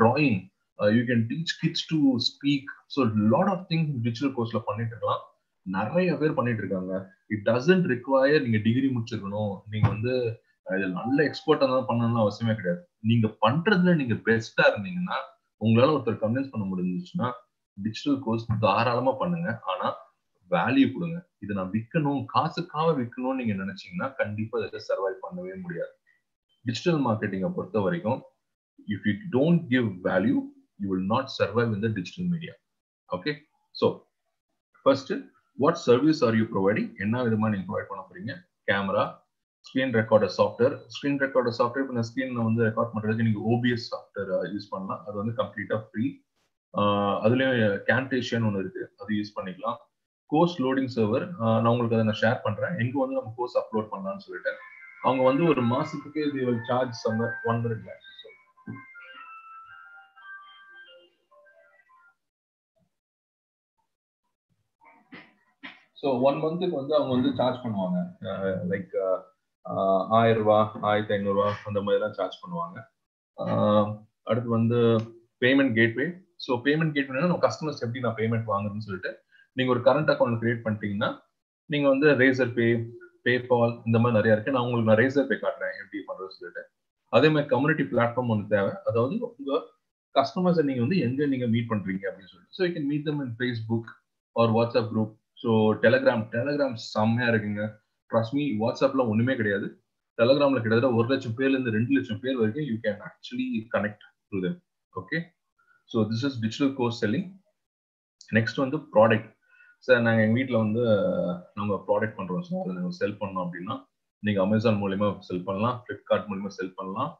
drawing you can teach kids to speak so lot of things digital கோர்ஸ்ல பண்ணிட்டு இருக்கலாம் நிறைய பேர் பண்ணிட்டு இருக்காங்க it doesn't require நீங்க degree முடிச்சிருக்கணும். நீங்க வந்து இதில் நல்ல எக்ஸ்பர்ட்டா தான் பண்ணணும்னு அவசியமே கிடையாது. நீங்க பண்றதுல நீங்க பெஸ்டா இருந்தீங்கன்னா உங்களால ஒருத்தர் கன்வின்ஸ் பண்ண முடிஞ்சிச்சுன்னா டிஜிட்டல் கோர்ஸ் தாராளமா பண்ணுங்க. ஆனா வேல்யூ கொடுங்க. இதை நான் விற்கணும் காசுக்காக விற்கணும்னு நீங்க நினைச்சீங்கன்னா கண்டிப்பா இதை சர்வைவ் பண்ணவே முடியாது. டிஜிட்டல் மார்க்கெட்டிங்கை பொறுத்த வரைக்கும் if you don't give value you will not survive in the digital media okay so first what service are you providing என்ன விதமா நீங்க ப்ரொவைட் பண்ண போறீங்க? Camera screen recorder software screen recorder software இப்போ நான் ஸ்க்ரீன் வந்து ரெக்கார்ட் பண்ணுறதுக்கு நீங்கள் ஓபிஎஸ் சாஃப்ட்வேர் யூஸ் பண்ணலாம். அது வந்து கம்ப்ளீட்டாக ஃப்ரீ அதுலேயும் கேன்டேஷன் ஒன்று இருக்கு. அது யூஸ் பண்ணிக்கலாம். கோர்ஸ் லோடிங் சர்வர் நான் உங்களுக்கு அதை நான் ஷேர் பண்ணுறேன் எங்கே வந்து நம்ம கோர்ஸ் அப்லோட் பண்ணலாம்னு சொல்லிட்டு அவங்க வந்து ஒரு மாசத்துக்கு charge summer one lakhs so one மந்த்துக்கு வந்து அவங்க வந்து சார்ஜ் பண்ணுவாங்க. லைக் ஆயிரம் ரூபா ஆயிரத்தி ஐநூறுரூவா அந்த மாதிரிலாம் சார்ஜ் பண்ணுவாங்க. அடுத்து வந்து பேமெண்ட் கேட்வே ஸோ பேமெண்ட் கேட்வேனா நம்ம கஸ்டமர்ஸ் எப்படி நான் பேமெண்ட் வாங்குறேன்னு சொல்லிட்டு நீங்கள் ஒரு கரண்ட் அக்கௌண்ட் கிரியேட் பண்ணிட்டீங்கன்னா நீங்கள் வந்து ரேசர் பே பேபால் இந்த மாதிரி நிறைய இருக்கு. நான் உங்களுக்கு நான் ரேசர் பே காட்டுறேன். எப்படி பண்ணுறது சொல்லிட்டு. அதே மாதிரி கம்யூனிட்டி பிளாட்ஃபார்ம் ஒன்று தேவை. அதாவது உங்க கஸ்டமர்ஸை நீங்க வந்து எங்க நீங்க மீட் பண்றீங்க அப்படின்னு சொல்லிட்டு. So you can meet them in Facebook or WhatsApp group so Telegram Telegram செம்மையாக இருக்குங்க. ட்ரஸ்ட் மீ வாட்ஸ்அப்பில் ஒன்றுமே கிடையாது. டெலகிராம்ல கிட்டத்தட்ட ஒரு லட்சம் பேர்லேருந்து ரெண்டு லட்சம் பேர் வரைக்கும் you can actually connect to them okay so this is digital course selling next வந்து ப்ராடக்ட் சார் நாங்கள் எங்கள் வீட்டில் வந்து நம்ம ப்ராடக்ட் பண்ணுறோம் சார் அதை நாங்கள் செல் பண்ணோம் அப்படின்னா நீங்கள் அமேசான் மூலிமா செல் பண்ணலாம் ஃப்ளிப்கார்ட் மூலிமா செல் பண்ணலாம்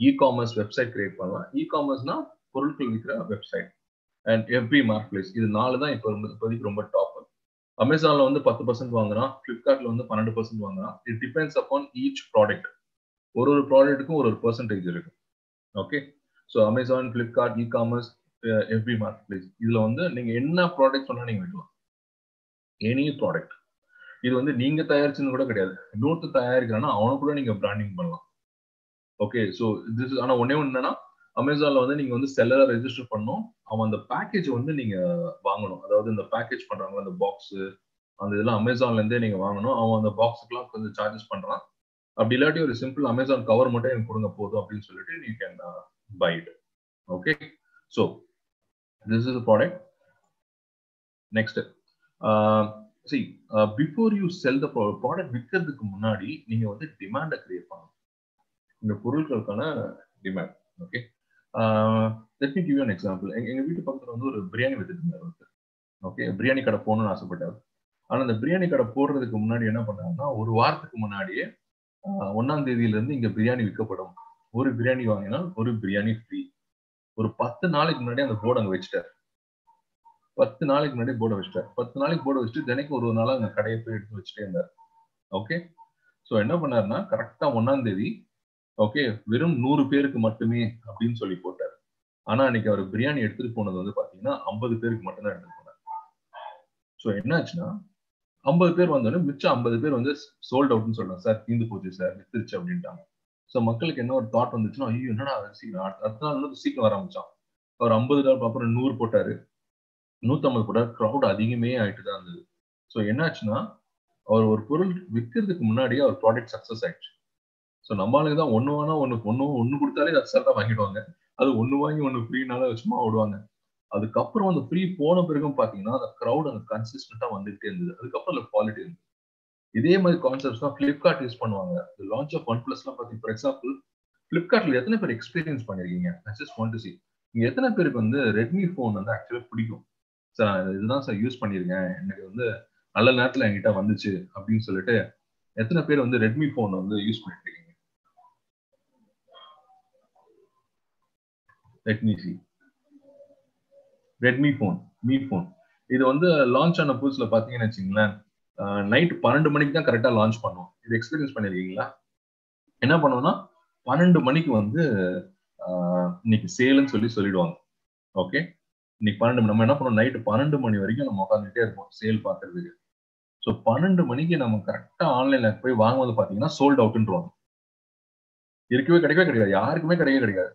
இ காமர்ஸ் வெப்சைட் கிரியேட் பண்ணலாம். இ காமர்ஸ்னால் பொருட்கள் விற்கிற website and FB marketplace இது நாலு தான் இப்போ இப்போதைக்கு ரொம்ப டாப் அமேசான்ல வந்து பத்து பர்சன்ட் வாங்குறான் ஃப்ளிப்கார்ட்ல வந்து பன்னெண்டு பர்சன்ட் வாங்குறான். It depends upon each product ஒரு ஒரு ப்ராடக்ட்டுக்கும் ஒரு ஒரு பர்சன்டேஜ் இருக்கு okay so Amazon Flipkart e commerce FB marketplace இதுல வந்து நீங்க என்ன ப்ராடக்ட் சொன்னா நீங்க விடலாம் எனி ப்ராடக்ட் இது வந்து நீங்க தயாரிச்சுன்னு கூட கிடையாது. இன்னொருத்த தயாரிக்கிறான்னா அவனை கூட நீங்க பிராண்டிங் பண்ணலாம். ஓகே ஸோ திஸ் ஆனா ஒன்னே ஒன்று என்னன்னா அமேசான்ல வந்து நீங்க வந்து செல்லரை ரெஜிஸ்டர் பண்ணும் அவன் அந்த பேக்கேஜ் வந்து நீங்க வாங்கணும். அதாவது இந்த பேக்கேஜ் பண்றாங்க அந்த பாக்ஸ் அந்த இதெல்லாம் அமேசான்ல இருந்தே நீங்க வாங்கணும். அவன் அந்த பாக்ஸுக்குலாம் கொஞ்சம் சார்ஜஸ் பண்றான் அப்படி இல்லாட்டி ஒரு சிம்பிள் அமேசான் கவர் மட்டும் எனக்கு கொடுங்க போதும் அப்படின்னு சொல்லிட்டு நீ can buy it okay so this is product next see before you sell the product விற்கிறதுக்கு முன்னாடி நீங்க வந்து டிமாண்டை கிரியேட் பண்ணணும். இந்த பொருட்களுக்கான demand okay let me give an example எங்க எங்க வீட்டு பக்கத்துல வந்து ஒரு பிரியாணி வித்துட்டு இருந்தார் ஒருத்தர். ஓகே பிரியாணி கடை போகணும்னு ஆசைப்பட்டார். ஆனா அந்த பிரியாணி கடை போடுறதுக்கு முன்னாடி என்ன பண்ணாருன்னா ஒரு வாரத்துக்கு முன்னாடியே ஒன்னாம் தேதியில இருந்து இங்க பிரியாணி விற்கப்படும். ஒரு பிரியாணி வாங்கினால் ஒரு பிரியாணி ஃப்ரீ ஒரு பத்து நாளைக்கு முன்னாடி அந்த போர்டு அங்க வச்சுட்டார். பத்து நாளைக்கு முன்னாடி போர்டை வச்சுட்டார். பத்து நாளைக்கு போர்டை வச்சுட்டு தினைக்கு ஒரு நாள் அங்க கடையை போய் எடுத்து வச்சுட்டே இருந்தார். ஓகே ஸோ என்ன பண்ணாருன்னா கரெக்டா ஒன்னாம் தேதி ஓகே வெறும் நூறு பேருக்கு மட்டுமே அப்படின்னு சொல்லி போட்டார். ஆனா அன்னைக்கு அவர் பிரியாணி எடுத்துட்டு போனது வந்து பாத்தீங்கன்னா ஐம்பது பேருக்கு மட்டும்தான் எடுத்துட்டு போனார். ஸோ என்னாச்சுன்னா ஐம்பது பேர் வந்தோடனே மிச்சம் ஐம்பது பேர் வந்து சோல்ட் அவுட்னு சொல்றாங்க. சார் தீந்து போச்சு சார் வித்துருச்சு அப்படின்ட்டாங்க. ஸோ மக்களுக்கு என்ன ஒரு தாட் வந்துச்சுன்னா ஐயோ என்னடா சீக்கிரம் அடுத்த நாள் வந்து சீக்கிரம் வர ஆரம்பிச்சான். அவர் ஐம்பது நாள் அப்புறம் நூறு போட்டாரு. நூத்தம்பது போட்டார் க்ரௌட் அதிகமே ஆயிட்டு தான் இருந்தது. ஸோ என்னாச்சுன்னா அவர் ஒரு பொருள் விற்கிறதுக்கு முன்னாடியே அவர் ப்ராடக்ட் சக்ஸஸ் ஆயிடுச்சு. ஸோ நம்மளுக்கு தான் ஒன்று வேணா ஒன்று ஒன்று ஒன்று கொடுத்தாலே அசால்ட்டாக வாங்கிடுவாங்க. அது ஒன்று வாங்கி ஒன்று ஃப்ரீனால சும்மா விடுவாங்க அதுக்கப்புறம் அந்த ஃப்ரீ போன பிறகும் பார்த்தீங்கன்னா அந்த க்ரௌட் அந்த கன்சிஸ்டண்டாக வந்துகிட்டே இருந்தது. அதுக்கப்புறம் அந்த குவாலிட்டி இருந்தது. இதே மாதிரி கான்செப்ட்ஸ் தான் ஃப்ளிப்கார்ட் யூஸ் பண்ணுவாங்க. லான்ச் ஆஃப் ஒன் பிளஸ்லாம் பார்த்தீங்கன்னா ஃபார் எக்ஸாம்பிள் ஃப்ளிப்கார்ட்ல எத்தனை பேர் எக்ஸ்பீரியன்ஸ் பண்ணிருக்கீங்க? ஜஸ்ட் ஒன் டு சி நீங்க எத்தனை பேருக்கு வந்து ரெட்மி ஃபோன் வந்து ஆக்சுவலாக பிடிக்கும்? சார் இதுதான் சார் யூஸ் பண்ணியிருக்கேன் எனக்கு வந்து நல்ல நேரத்தில் என்கிட்ட வந்துச்சு அப்படின்னு சொல்லிட்டு எத்தனை பேர் வந்து ரெட்மி ஃபோன் வந்து யூஸ் பண்ணிட்டு இருக்கீங்க Redmi C Redmi phone Mi phone இது வந்து லான்ச் ஆன புதுசுல பாத்தீங்கன்னு வச்சுங்களேன் நைட் பன்னெண்டு மணிக்கு தான் கரெக்டா லான்ச் பண்ணுவோம். இது எக்ஸ்பீரியன்ஸ் பண்ணிருக்கீங்களா? என்ன பண்ணுவோம்னா பன்னெண்டு மணிக்கு வந்து இன்னைக்கு சேல்னு சொல்லி சொல்லிடுவாங்க. ஓகே இன்னைக்கு பன்னெண்டு நம்ம என்ன பண்ணுவோம் நைட்டு பன்னெண்டு மணி வரைக்கும் நம்ம உட்காந்துட்டே இருப்போம் சேல் பார்க்கறதுக்கு. ஸோ பன்னெண்டு மணிக்கு நம்ம கரெக்டா ஆன்லைன்ல போய் வாங்கும்போது பாத்தீங்கன்னா சோல்ட் அவுட்ன்றாங்க இருக்கவே கிடைக்கவே கிடையாது யாருக்குமே கிடைக்கவே கிடைக்காது.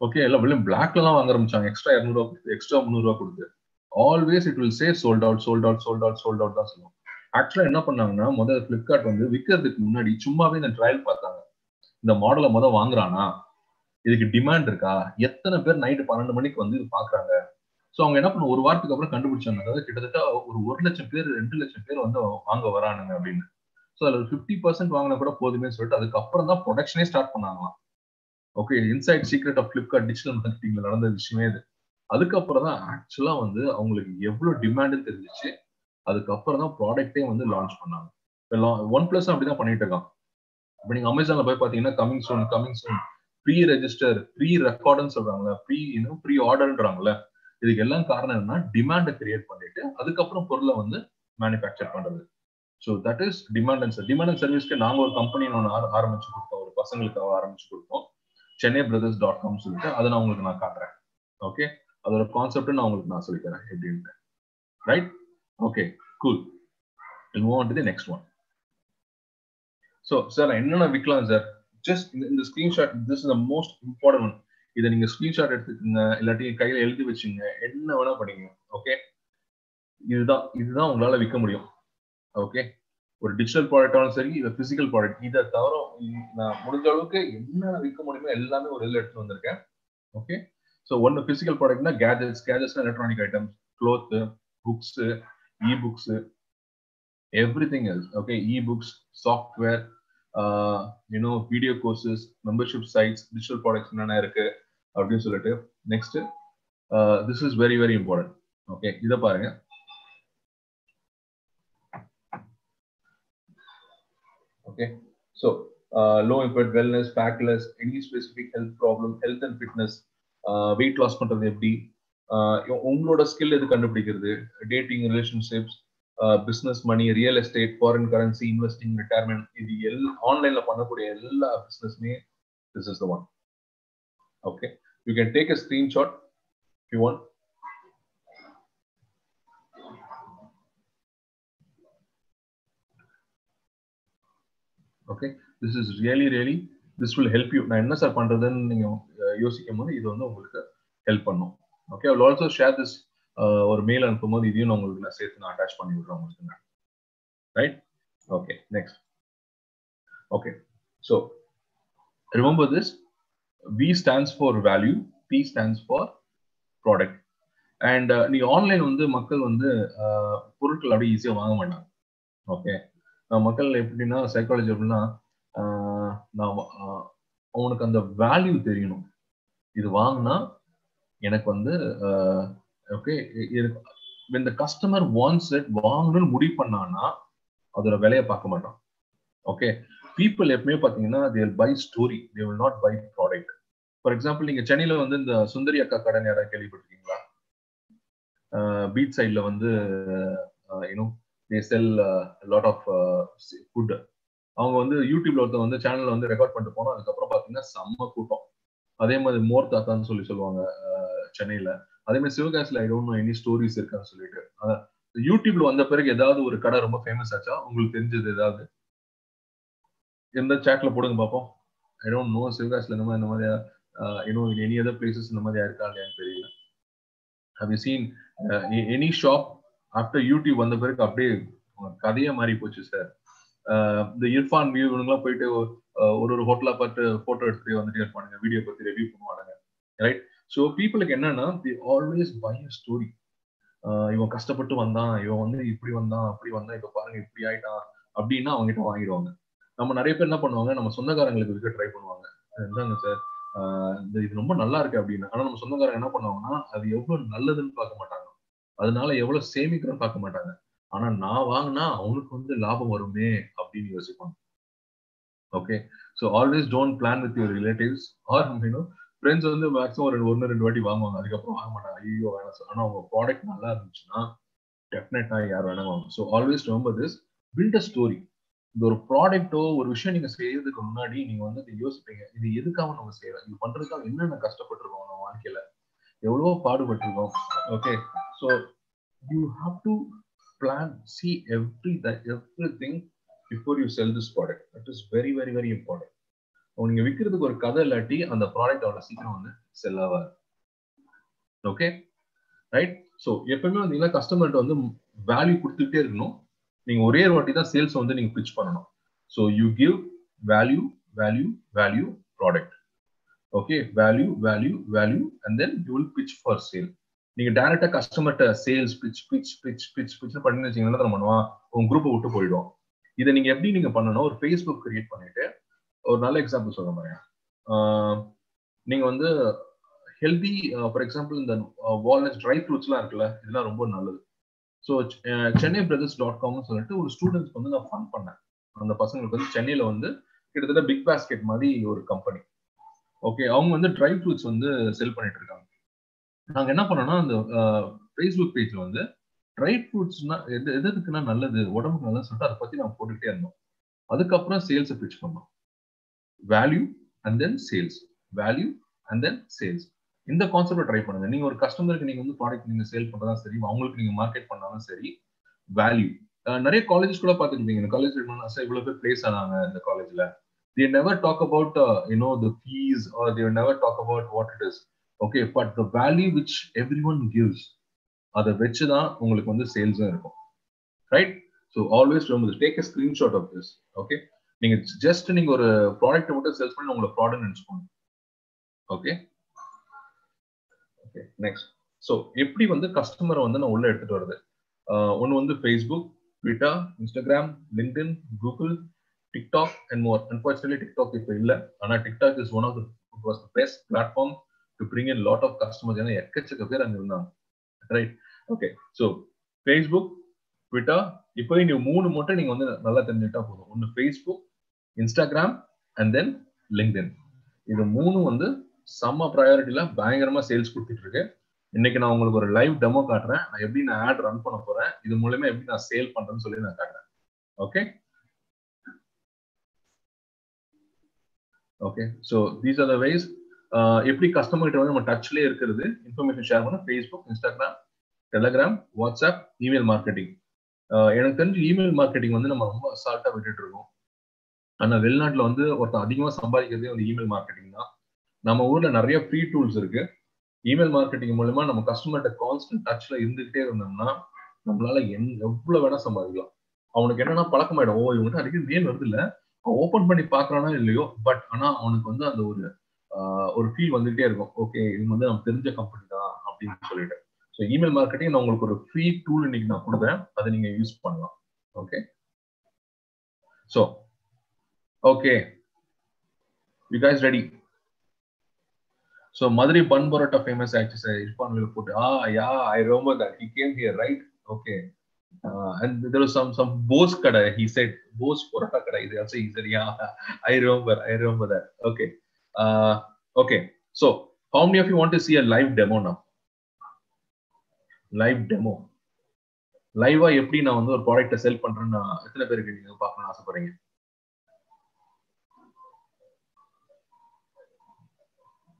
ஓகே எல்லாம் வெளியும் பிளாக்ல தான் வாங்க ஆரம்பிச்சாங்க. எக்ஸ்ட்ரா இரநூறுவா கொடுத்து எக்ஸ்ட்ரா முந்நூறுவா கொடுத்து. Always it will say sold out sold out sold out sold out தான் சொல்லுவோம். ஆக்சுவலா என்ன பண்ணாங்கன்னா முதல் பிளிப்கார்ட் வந்து விற்கிறதுக்கு முன்னாடி சும்மாவே இந்த ட்ரையல் பார்த்தாங்க. இந்த மாடலை முதல் வாங்குறானா? இதுக்கு டிமாண்ட் இருக்கா? எத்தனை பேர் நைட்டு பன்னெண்டு மணிக்கு வந்து இது பாக்குறாங்க ஸோ அவங்க என்ன பண்ண ஒரு வாரத்துக்கு அப்புறம் கண்டுபிடிச்சாங்க. அதாவது கிட்டத்தட்ட ஒரு ஒரு லட்சம் பேர் ரெண்டு லட்சம் பேர் வந்து வாங்க வரானுங்க அப்படின்னு. ஸோ அதில் ஃபிஃப்டி பர்சன்ட் வாங்கினா கூட போதுமே சொல்லிட்டு அதுக்கப்புறம் தான் ப்ரொடக்ஷனே start பண்ணாங்களாம். Okay inside secret of Flipkart digital மார்க்கெட்டிங்ல நடந்த விஷயமே இது. அதுக்கப்புறம் தான் ஆக்சுவலா வந்து அவங்களுக்கு எவ்வளவு டிமாண்ட் தெரிஞ்சிச்சு. அதுக்கப்புறம் தான் ப்ராடக்டே வந்து லான்ச் பண்ணாங்க. இப்போ ஒன் பிளஸ் அப்படிதான் பண்ணிட்டு இருக்காங்க. இப்போ நீங்க அமேசான்ல போய் பாத்தீங்கன்னா coming soon coming soon pre register pre ரெக்கார்டுன்னு சொல்றாங்களே ப்ரீ இன்னும் ப்ரீ ஆர்டர்ன்றாங்கல்ல இதுக்கு எல்லாம் காரணம் என்னன்னா டிமாண்டை கிரியேட் பண்ணிட்டு அதுக்கப்புறம் பொருளை வந்து மேனுஃபேக்சர் பண்றது. So that is demand and demand and சர்வீஸ்க்கு நாங்க ஒரு கம்பெனி ஒன்று ஆரம்பிச்சு கொடுத்தோம். ஒரு பசங்களுக்காக ஆரம்பிச்சு கொடுத்தோம். சென்னை பிரதர்ஸ் டாட் காம் சொல்லிட்டு அதை நான் உங்களுக்கு நான் காட்டுறேன். ஓகே அதோட கான்செப்ட் நான் உங்களுக்கு நான் சொல்லித்தரேன். எப்படின்ட்டு right okay cool move on to the next one so sir என்னென்ன விற்கலாம் சார் ஜஸ்ட் இந்த இந்த this is the most important one இதை நீங்க ஸ்கிரீன்ஷாட் எடுத்துக்கோங்க இல்லாட்டி கையில எழுதி வச்சுங்க. என்ன வேணா பண்ணீங்க ஓகே இதுதான் இதுதான் உங்களால விற்க முடியும். ஓகே ஒரு டிஜிட்டல் ப்ராடக்டாலும் சரி இல்லை பிசிக்கல் ப்ராடக்ட் இதை தவிர நான் முடிஞ்ச அளவுக்கு என்ன விற்க முடியுமோ எல்லாமே ஒரு இதில் எடுத்து வந்திருக்கேன். ஓகே ஸோ ஒன்று பிசிக்கல் ப்ராடக்ட்னா gadgets கேஜெட்ஸ்னா electronic items cloth books e books everything else okay e books software you know video courses membership sites digital products என்னென்ன இருக்கு அப்படின்னு சொல்லிட்டு. Next this is very very important okay இதை பாருங்க. Okay. So uh, low impact wellness backless any specific health problem health and fitness uh, weight loss பண்றது எப்படி? Uh, உங்களோட skill எது கண்டுபிடிக்கிறது? Dating relationships business money real estate foreign currency investing retirement இது எல் ஆன்லைன்ல பண்ணக்கூடிய எல்லா பிசினஸ்மே this is the one okay you can take a screenshot you want okay this is really really this will help you நான் என்ன sir பண்றதுன்னு நீங்க யோசிக்கும் போது இது வந்து உங்களுக்கு ஹெல்ப் பண்ணும். ஓகே அவள் ஆல்சோ ஷேர் திஸ் ஒரு மெயில் அனுப்பும் போது இதையும் நான் உங்களுக்கு நான் சேர்த்து நான் அட்டாச் பண்ணி விடுறேன் உங்களுக்கு நான். Right okay next okay so remember this V stands for value P stands for product and நீ ஆன்லைன் வந்து மக்கள் வந்து பொருட்கள் அப்படியே ஈஸியாக வாங்க மாட்டாங்க. ஓகே மக்கள் எப்படின்னா சைக்காலஜி அப்படின்னா நான் அவனுக்கு அந்த வேல்யூ தெரியணும். இது வாங்கினா எனக்கு வந்து ஓகே இந்த கஸ்டமர் வான்ஸ் இட் வாங்கணும்னு முடிவு பண்ணான்னா அதோட விலையை பார்க்க மாட்டான். ஓகே பீப்புள் எப்பவுமே பார்த்தீங்கன்னா they buy story they will not buy product for example நீங்க சென்னையில வந்து இந்த சுந்தரி அக்கா கடன் யாராவது கேள்விப்பட்டிருக்கீங்களா? பீச் சைட்ல வந்து you know they sell lot of food அவங்க வந்து யூடியூப்ல ஒருத்தர் வந்து சேனல்ல வந்து ரெக்கார்ட் பண்ணிட்டு போனோம் அதுக்கப்புறம் பாத்தீங்கன்னா செம்ம கூட்டம். அதே மாதிரி மோர் தாத்தான்னு சொல்லி சொல்லுவாங்க சென்னையில. அதே மாதிரி சிவகாசில I don't know any stories இருக்கான்னு சொல்லிட்டு. யூடியூப்ல வந்த பிறகு ஏதாவது ஒரு கடை ரொம்ப ஃபேமஸ் ஆச்சா? உங்களுக்கு தெரிஞ்சது ஏதாவது? எந்த சேட்ல போடுங்க பார்ப்போம் ஐ டோன்ட் நோ சிவகாசில இந்த மாதிரி இந்த மாதிரி இன்னும் எனி அதர் பிளேசஸ் இந்த மாதிரி இருக்கா இல்லையான்னு தெரியல. Have you seen any shop after YouTube வந்த பிறகு அப்படியே கதையே மாறி போச்சு சார் இந்த இர்ஃபான் வியூ இவனுங்களாம் போயிட்டு ஒரு ஒரு ஹோட்டலா பார்த்து போட்டோ எடுத்துட்டு வந்துட்டே இருப்பானுங்க வீடியோ பத்தி ரிவ்யூ பண்ணுவானுங்க. ரைட் ஸோ பீப்புளுக்கு என்னன்னா they always buy a story இவன் கஷ்டப்பட்டு வந்தான் இவன் வந்து இப்படி வந்தான் அப்படி வந்தான் இப்ப பாருங்க இப்படி ஆயிட்டான் அப்படின்னா அவங்ககிட்ட வாங்கிடுவாங்க. நம்ம நிறைய பேர் என்ன பண்ணுவாங்க நம்ம சொந்தக்காரங்களுக்கு விற்க ட்ரை பண்ணுவாங்க. இந்தாங்க சார் இந்த இது ரொம்ப நல்லா இருக்கு அப்படின்னு. ஆனா நம்ம சொந்தக்காரங்க என்ன பண்ணுவாங்கன்னா அது எவ்வளவு நல்லதுன்னு பார்க்க மாட்டாங்க. அதனால எவ்வளவு சேமிக்கிறோம் பார்க்க மாட்டாங்க. ஆனா நான் வாங்கினா அவனுக்கு வந்து லாபம் வருமே அப்படின்னு யோசிப்பாங்க. Okay so always don't plan with your relatives or you know friends வந்து மேக்ஸிமம் ஒரு ஒன்று ரெண்டு வாட்டி வாங்குவாங்க. அதுக்கப்புறம் வாங்க மாட்டாங்க. ஐயோ வேணாம் ஆனால் அவங்க ப்ராடக்ட் நல்லா இருந்துச்சுன்னா டெஃபினட்டாக யார் வேணா வாங்க so always remember this build a story இந்த ஒரு ப்ராடக்ட்டோ ஒரு விஷயம் நீங்க செய்யறதுக்கு முன்னாடி நீங்க வந்து இதை யோசிப்பீங்க. இது எதுக்காக நம்ம செய்யறோம்? இது பண்றதுக்காக என்னென்ன கஷ்டப்பட்டிருக்கோம் நம்ம வாழ்க்கையில? எவ்வளவோ பாடுபட்டிருக்கோம். Okay so you have to plan see every that everything before you sell this product. That is very very very important. நீங்க விற்கிறதுக்கு ஒரு கதை இல்லாட்டி அந்த ப்ராடக்ட் அவ்வளோ சீக்கிரம் வந்து செல் ஆகாது. ஓகே ரைட் ஸோ எப்பவுமே வந்தீங்கன்னா கஸ்டமர்கிட்ட வந்து வேல்யூ கொடுத்துக்கிட்டே இருக்கணும். நீங்க ஒரே ஒரு வாட்டி தான் சேல்ஸ் வந்து நீங்க பிச் பண்ணணும். So you give value value value product okay value value value and then you will pitch for sale நீங்க டைரக்டா கஸ்டமர்கிட்ட sales pitch pitch pitch pitch pitch பண்ணி வச்சீங்கன்னா என்ன பண்ணுவான் உங்க குரூப்பை விட்டு போயிடும். இதை நீங்க எப்படி நீங்க பண்ணணும்? ஒரு ஃபேஸ்புக் கிரியேட் பண்ணிட்டு ஒரு நல்ல எக்ஸாம்பிள் சொல்ல பாருங்க. நீங்க வந்து ஹெல்தி ஃபார் எக்ஸாம்பிள் இந்த வால்நட் ட்ரை ஃப்ரூட்ஸ்லாம் இருக்குல்ல இதெல்லாம் ரொம்ப நல்லது. ஸோ சென்னை பிரதர்ஸ் டாட் காம்னு சொல்லிட்டு ஒரு ஸ்டூடெண்ட்ஸ்க்கு வந்து நான் ஃபன் பண்ணேன். அந்த பசங்களுக்கு வந்து சென்னையில் வந்து கிட்டத்தட்ட பிக் பாஸ்கெட் மாதிரி ஒரு கம்பெனி ஓகே அவங்க வந்து ட்ரை ஃப்ரூட்ஸ் வந்து செல் பண்ணிட்டு இருக்காங்க. நாங்க என்ன பண்ணோம்னா அந்த ஃபேஸ்புக் பேஜ்ல வந்து ட்ரை ஃப்ரூட்ஸ்னா எது எதுக்குன்னா நல்லது உடம்புக்கு நல்லதுன்னு சொல்லிட்டு அதை பத்தி நான் போட்டுக்கிட்டே இருந்தோம். அதுக்கப்புறம் சேல்ஸை பிச் பண்ணோம். Value and then sales value and then sales இந்த கான்செப்ட் ட்ரை பண்ணுங்க. நீங்க ஒரு கஸ்டமருக்கு நீங்க வந்து ப்ராடக்ட் நீங்க சேல் பண்றதா சரி அவங்களுக்கு நீங்க மார்க்கெட் பண்ணாலும் சரி வேல்யூ நிறைய காலேஜஸ் கூட பார்த்துருப்பீங்க. காலேஜ் சார் இவ்வளவு பேர் பிளேஸ் ஆனாங்க இந்த காலேஜ்ல they never talk about you know the fees or fees never talk about what it is okay but the value which everyone gives அதை வச்சு தான் உங்களுக்கு வந்து சேல்ஸும் இருக்கும். Right so always remember take a screenshot of this okay நீங்க just நீங்க ஒரு ப்ராடக்ட் மட்டும் சேல்ஸ் பண்ணி உங்களை ப்ராடக்ட் நினைச்சுக்கோங்க. ஓகே ஓகே நெக்ஸ்ட் ஸோ எப்படி வந்து கஸ்டமரை வந்து நான் உள்ள எடுத்துட்டு வருது ஒன்று வந்து Facebook Twitter Instagram LinkedIn Google TikTok and more unfortunately TikTok இப்போ இல்லை. ஆனால் TikTok is one of was the best platform to bring in lot of customers ஏன்னா எக்கச்சக்க பேர் அங்கே இருந்தாங்க. Right okay so Facebook Twitter இப்போ நீங்க மூணு மட்டும் நீங்க வந்து நல்லா தெரிஞ்சுட்டா போதும். ஒன்று Facebook Instagram and then LinkedIn இது மூணு வந்து செம்ம ப்ரையாரிட்டியில பயங்கரமா சேல்ஸ் கொடுத்துட்டு இருக்கு இன்னைக்கு நான் உங்களுக்கு ஒரு லைவ் டெமோ காட்டுறேன். நான் எப்படி நான் ஆட் ரன் பண்ண போறேன்? இது மூலயமா எப்படி நான் சேல் பண்றேன்னு சொல்லி நான் காட்டுறேன். Okay okay so these are the ways எப்படி கஸ்டமர் கிட்ட வந்து நம்ம டச்லேயே இருக்கிறது இன்ஃபர்மேஷன் ஷேர் பண்ண Facebook Instagram Telegram WhatsApp email marketing எனக்கு தெரிஞ்சு இமெயில் மார்க்கெட்டிங் வந்து நம்ம ரொம்ப அசால்ட்டாக விட்டுட்டு இருக்கோம். ஆனால் வெளிநாட்டில் வந்து ஒருத்தன் அதிகமாக சம்பாதிக்கிறதே வந்து இமெயில் மார்க்கெட்டிங் தான். நம்ம ஊரில் நிறைய ஃப்ரீ டூல்ஸ் இருக்கு. இமெயில் மார்க்கெட்டிங் மூலமா நம்ம கஸ்டமர்கிட்ட கான்ஸ்டன்ட் டச்சில் இருந்துகிட்டே இருந்தோம்னா நம்மளால என் எவ்வளோ வேணா சம்பாதிக்கலாம். அவனுக்கு என்னன்னா பழக்கமாயிடும். ஓ இவங்க அடிக்கடி மெயில் வருது இல்லை அவன் ஓப்பன் பண்ணி பார்க்கறானா இல்லையோ? பட் ஆனால் அவனுக்கு வந்து அந்த ஒரு ஒரு ஃபீல் வந்துகிட்டே இருக்கும். ஓகே இவங்க வந்து நம்ம தெரிஞ்ச கம்பெனி தான் அப்படின்னு சொல்லிட்டு. ஸோ இமெயில் மார்க்கெட்டிங் நான் உங்களுக்கு ஒரு ஃப்ரீ டூல் இன்னைக்கு நான் கொடுக்குறேன் அதை நீங்க யூஸ் பண்ணலாம். Okay so okay you guys ready so Madurai bun parotta famous ஆயிடுச்சு சார் இர்ஃபான் போட்டு ஆ yeah I I that he came here right okay okay. uh, and there was some some Bose kada he said Bose Porota kada he also he said yeah I remember I remember that. Okay. uh, okay so how many of you want to see a live demo now live demo லைவா எப்படி நான் வந்து ஒரு ப்ராடக்ட்டை செல் பண்றேன்னு எத்தனை பேருக்கு நீங்க பார்க்கணும்னு ஆசைப்படுறீங்க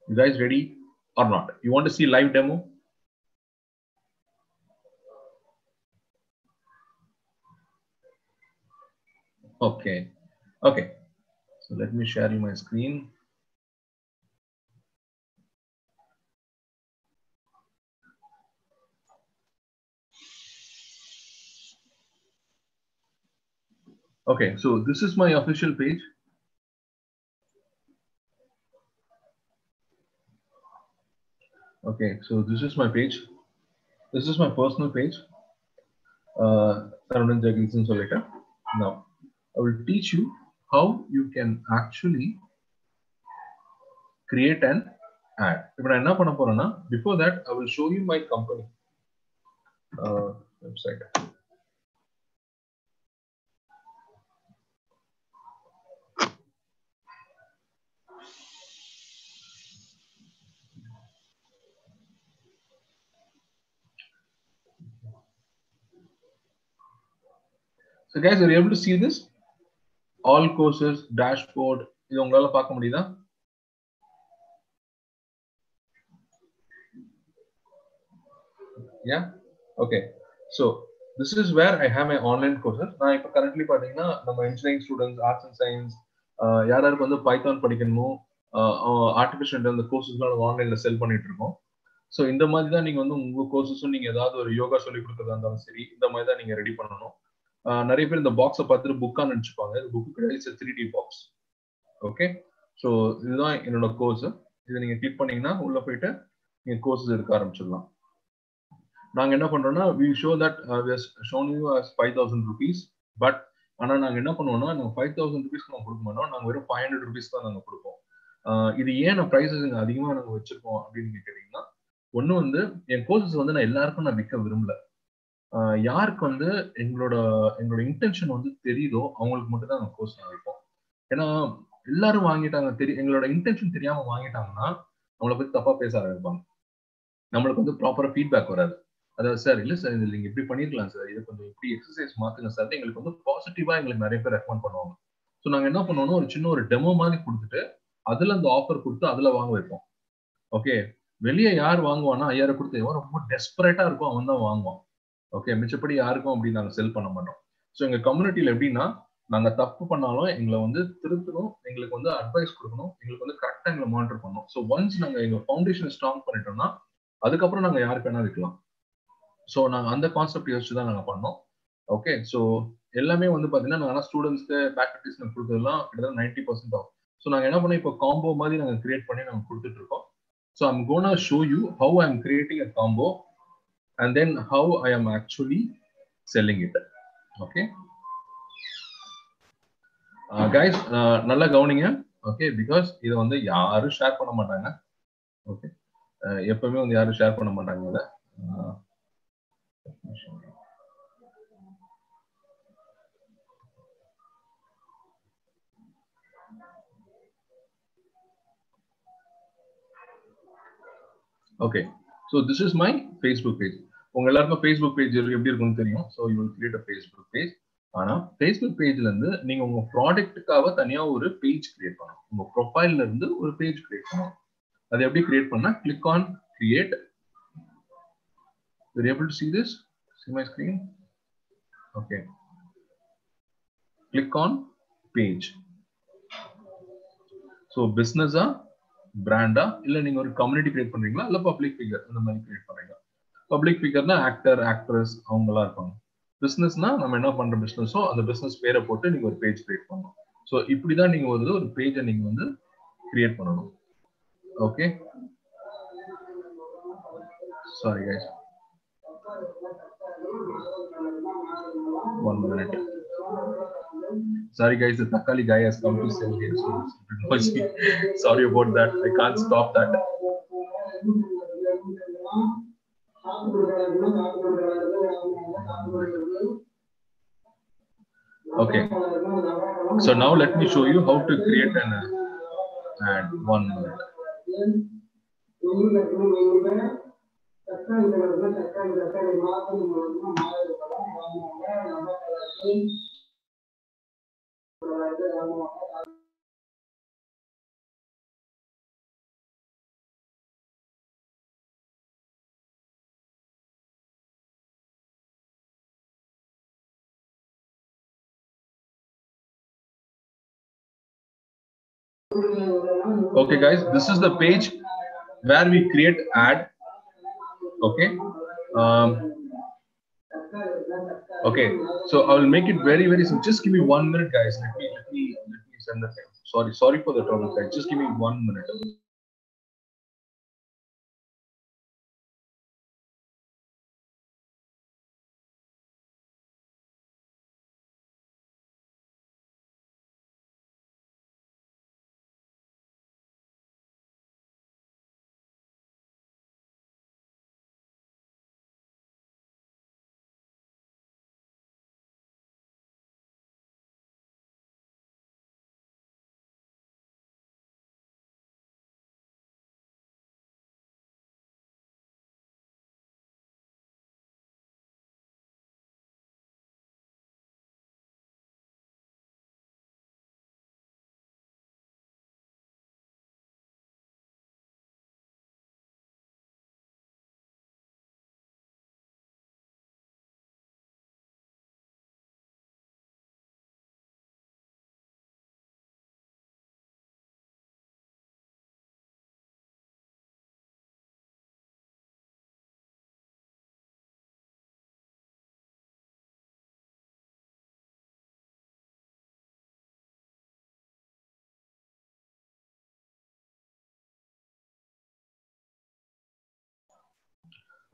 You guys ready or not? You want to see live demo? Okay. Okay. So let me share you my screen. Okay, so this is my official page. Okay, so this is my page. This is my personal page. Uh, Tarunan Jagdisan Solita. Now, I will teach you how you can actually create an ad. இப்போ நான் என்ன பண்ண போறேன்னா before that I will show you my company uh, website. So guys, are you able to see this? All இது உங்களால பார்க்க முடியுதா? Ya okay so this is where I have my online courses. நான் இப்போ currently பார்த்தீங்கன்னா நம்ம engineering students, arts and science யார் யாருக்கு வந்து பைத்தான் படிக்கணுமோ uh, uh, ஆர்டிஃபிஷியல் இந்த கோர்சஸ்லாம் நம்ம ஆன்லைனில் செல் பண்ணிட்டு இருக்கோம் ஸோ இந்த மாதிரி தான் நீங்கள் வந்து உங்கள் கோர்சஸும் நீங்கள் ஏதாவது ஒரு யோகா சொல்லி கொடுக்குறதா இருந்தாலும் சரி இந்த மாதிரி தான் நீங்கள் ரெடி பண்ணணும் நிறைய பேர் இந்த பாக்ஸை பார்த்துட்டு புக்கா நினைச்சுப்பாங்க. இது புக்கு கிடையாது three D box okay so இதுதான் என்னோட கோர்ஸ் இதை நீங்கள் கிளிக் பண்ணீங்கன்னா உள்ள போயிட்டு நீங்கள் கோர்ஸஸ் எடுக்க ஆரம்பிச்சிடலாம். நாங்கள் என்ன பண்ணுறோம்னா we show that shown you as five thousand rupees but ஆனால் நாங்கள் என்ன பண்ணுவோம்னா நாங்கள் ஃபைவ் தௌசண்ட் ருபீஸ்க்கு நாங்கள் கொடுக்க மாட்டோம். நாங்கள் வெறும் ஃபைவ் ஹண்ட்ரட் ருபீஸ் தான் நாங்கள் கொடுப்போம். இது ஏன் நான் ப்ரைஸஸ் இங்கே அதிகமாக நாங்கள் வச்சிருக்கோம் அப்படின்னு நீங்கள் கேட்டிங்கன்னா ஒன்று வந்து என் கோர்சஸ் வந்து நான் எல்லாருக்கும் நான் விற்க விரும்பல. யாருக்கு வந்து எங்களோட எங்களோட இன்டென்ஷன் வந்து தெரியுதோ அவங்களுக்கு மட்டும் தான் நாங்கள் கோர்ஸ் வைப்போம் ஏன்னா எல்லாரும் வாங்கிட்டாங்க தெரிய எங்களோட இன்டென்ஷன் தெரியாம வாங்கிட்டாங்கன்னா நம்மளை பத்தி தப்பா பேச ஆரம்பிப்பாங்க. நம்மளுக்கு வந்து ப்ராப்பரா ஃபீட்பேக் வராது. அதாவது சார் இல்ல சார் இது நீங்க இப்படி பண்ணிருக்கலாம் சார். இதை கொஞ்சம் இப்படி எக்ஸசைஸ் மாத்துங்க சார். எங்களுக்கு வந்து பாசிட்டிவா எங்களுக்கு நிறைய பேர் ரெக்கமெண்ட் பண்ணுவாங்க. ஸோ நாங்க என்ன பண்ணுவோம்னா ஒரு சின்ன ஒரு டெமோ மாதிரி கொடுத்துட்டு அதுல அந்த ஆஃபர் கொடுத்து அதுல வாங்க வைப்போம். ஓகே வெளியே யார் வாங்குவானா ஐயாயிரம் கொடுத்து எவன் ரொம்ப டெஸ்பரேட்டா இருக்கும். அவன் தான் வாங்குவான். ஓகே மிச்சப்படி யாருக்கும் அப்படி நாங்கள் செல் பண்ண மாட்டோம். ஸோ எங்கள் கம்யூனிட்டியில் எப்படின்னா நாங்க தப்பு பண்ணாலும் எங்களை வந்து திருத்தணும் எங்களுக்கு வந்து அட்வைஸ் கொடுக்கணும் எங்களுக்கு வந்து கரெக்டாக எங்களை மானிட்டர் பண்ணணும். ஸோ ஒன்ஸ் நாங்கள் எங்கள் ஃபவுண்டேஷன் ஸ்ட்ராங் பண்ணிட்டோம்னா அதுக்கப்புறம் நாங்க யாருக்கு வேணா வைக்கலாம் ஸோ நாங்கள் அந்த கான்செப்ட் யோசிச்சு தான் நாங்கள் பண்ணோம். ஓகே ஸோ எல்லாமே வந்து பார்த்தீங்கன்னா நாங்கள் ஆனால் ஸ்டூடெண்ட்ஸ்க்கு பேக்கல்டிஸ் கொடுத்ததுலாம் கிட்டத்தட்ட நைன்டி பர்சன்ட் ஆகும். ஸோ நாங்கள் என்ன பண்ணோம் இப்போ காம்போ மாதிரி நாங்கள் கிரியேட் பண்ணி நாங்கள் கொடுத்துட்ருக்கோம் so I'm gonna show you how I am creating a combo and then how I am actually selling it okay guys நல்லா கவனிங்க ஓகே பிகாஸ் இதை வந்து யாரும் ஷேர் பண்ண மாட்டாங்க ஓகே எப்பவுமே வந்து யாரும் ஷேர் பண்ண மாட்டாங்க இதை okay so this is my Facebook page உங்க எல்லாருக்கும் ஃபேஸ்புக் பேஜ் எப்படி இருக்கும்னு தெரியும். So you will create a Facebook page ஆனா ஃபேஸ்புக் பேஜ்ல இருந்து நீங்க உங்க ப்ராடக்ட்டுக்காக தனியா ஒரு பேஜ் கிரியேட் பண்ணணும். உங்க ப்ரொஃபைல்ல இருந்து ஒரு பேஜ் கிரியேட் பண்ணணும். அது எப்படி கிரியேட் பண்ணா click on create you're able to see this? See my screen? Okay. Click on page. So business ஆ பிராண்டா இல்ல நீங்க ஒரு கம்யூனிட்டி கிரியேட் பண்றீங்களா? இல்ல பப்ளிக் ஃபிகர் அந்த மாதிரி கிரியேட் பண்றீங்களா? பப்ளிக் ஃபிகர்னா ஆக்டர் ஆக்ட்ரஸ் அவங்க இருப்பாங்க பிசினஸ்னா நம்ம என்ன பண்ற பிஸ்னஸோ அந்த பிஸ்னஸ் பேரை போட்டு நீங்க ஒரு பேஜ் கிரியேட் பண்ணணும் ஸோ இப்படிதான் நீங்க வந்து ஒரு பேஜை நீங்க வந்து கிரியேட் பண்ணணும் okay sorry guys one minute Sorry, guys, the Takali guy has come to sell here. So. Sorry about that. I can't stop that. Okay. So now let me show you how to create an ad. One minute. Okay, guys, this is the page where we create ad. Okay. Um, okay, so I will make it very, very simple. Just give me one minute, guys. Let me let me let me send the sorry, sorry for the trouble, guys. Just give me one minute.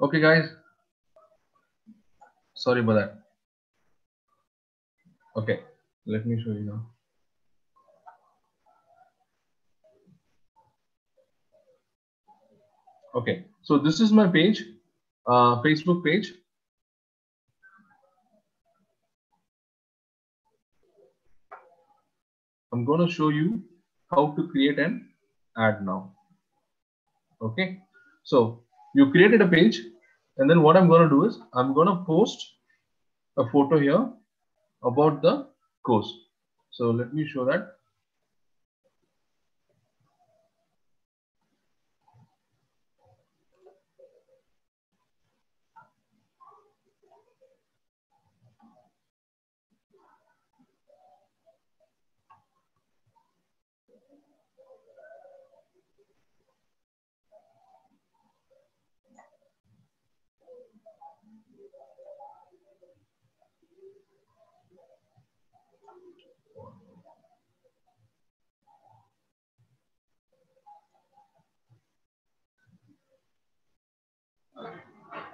Okay, guys. Sorry about that. Okay, let me show you now. Okay, so this is my page, uh, Facebook page. I'm going to show you how to create an ad now. Okay, so you created a page and then what I'm going to do is I'm going to post a photo here about the course. So let me show that.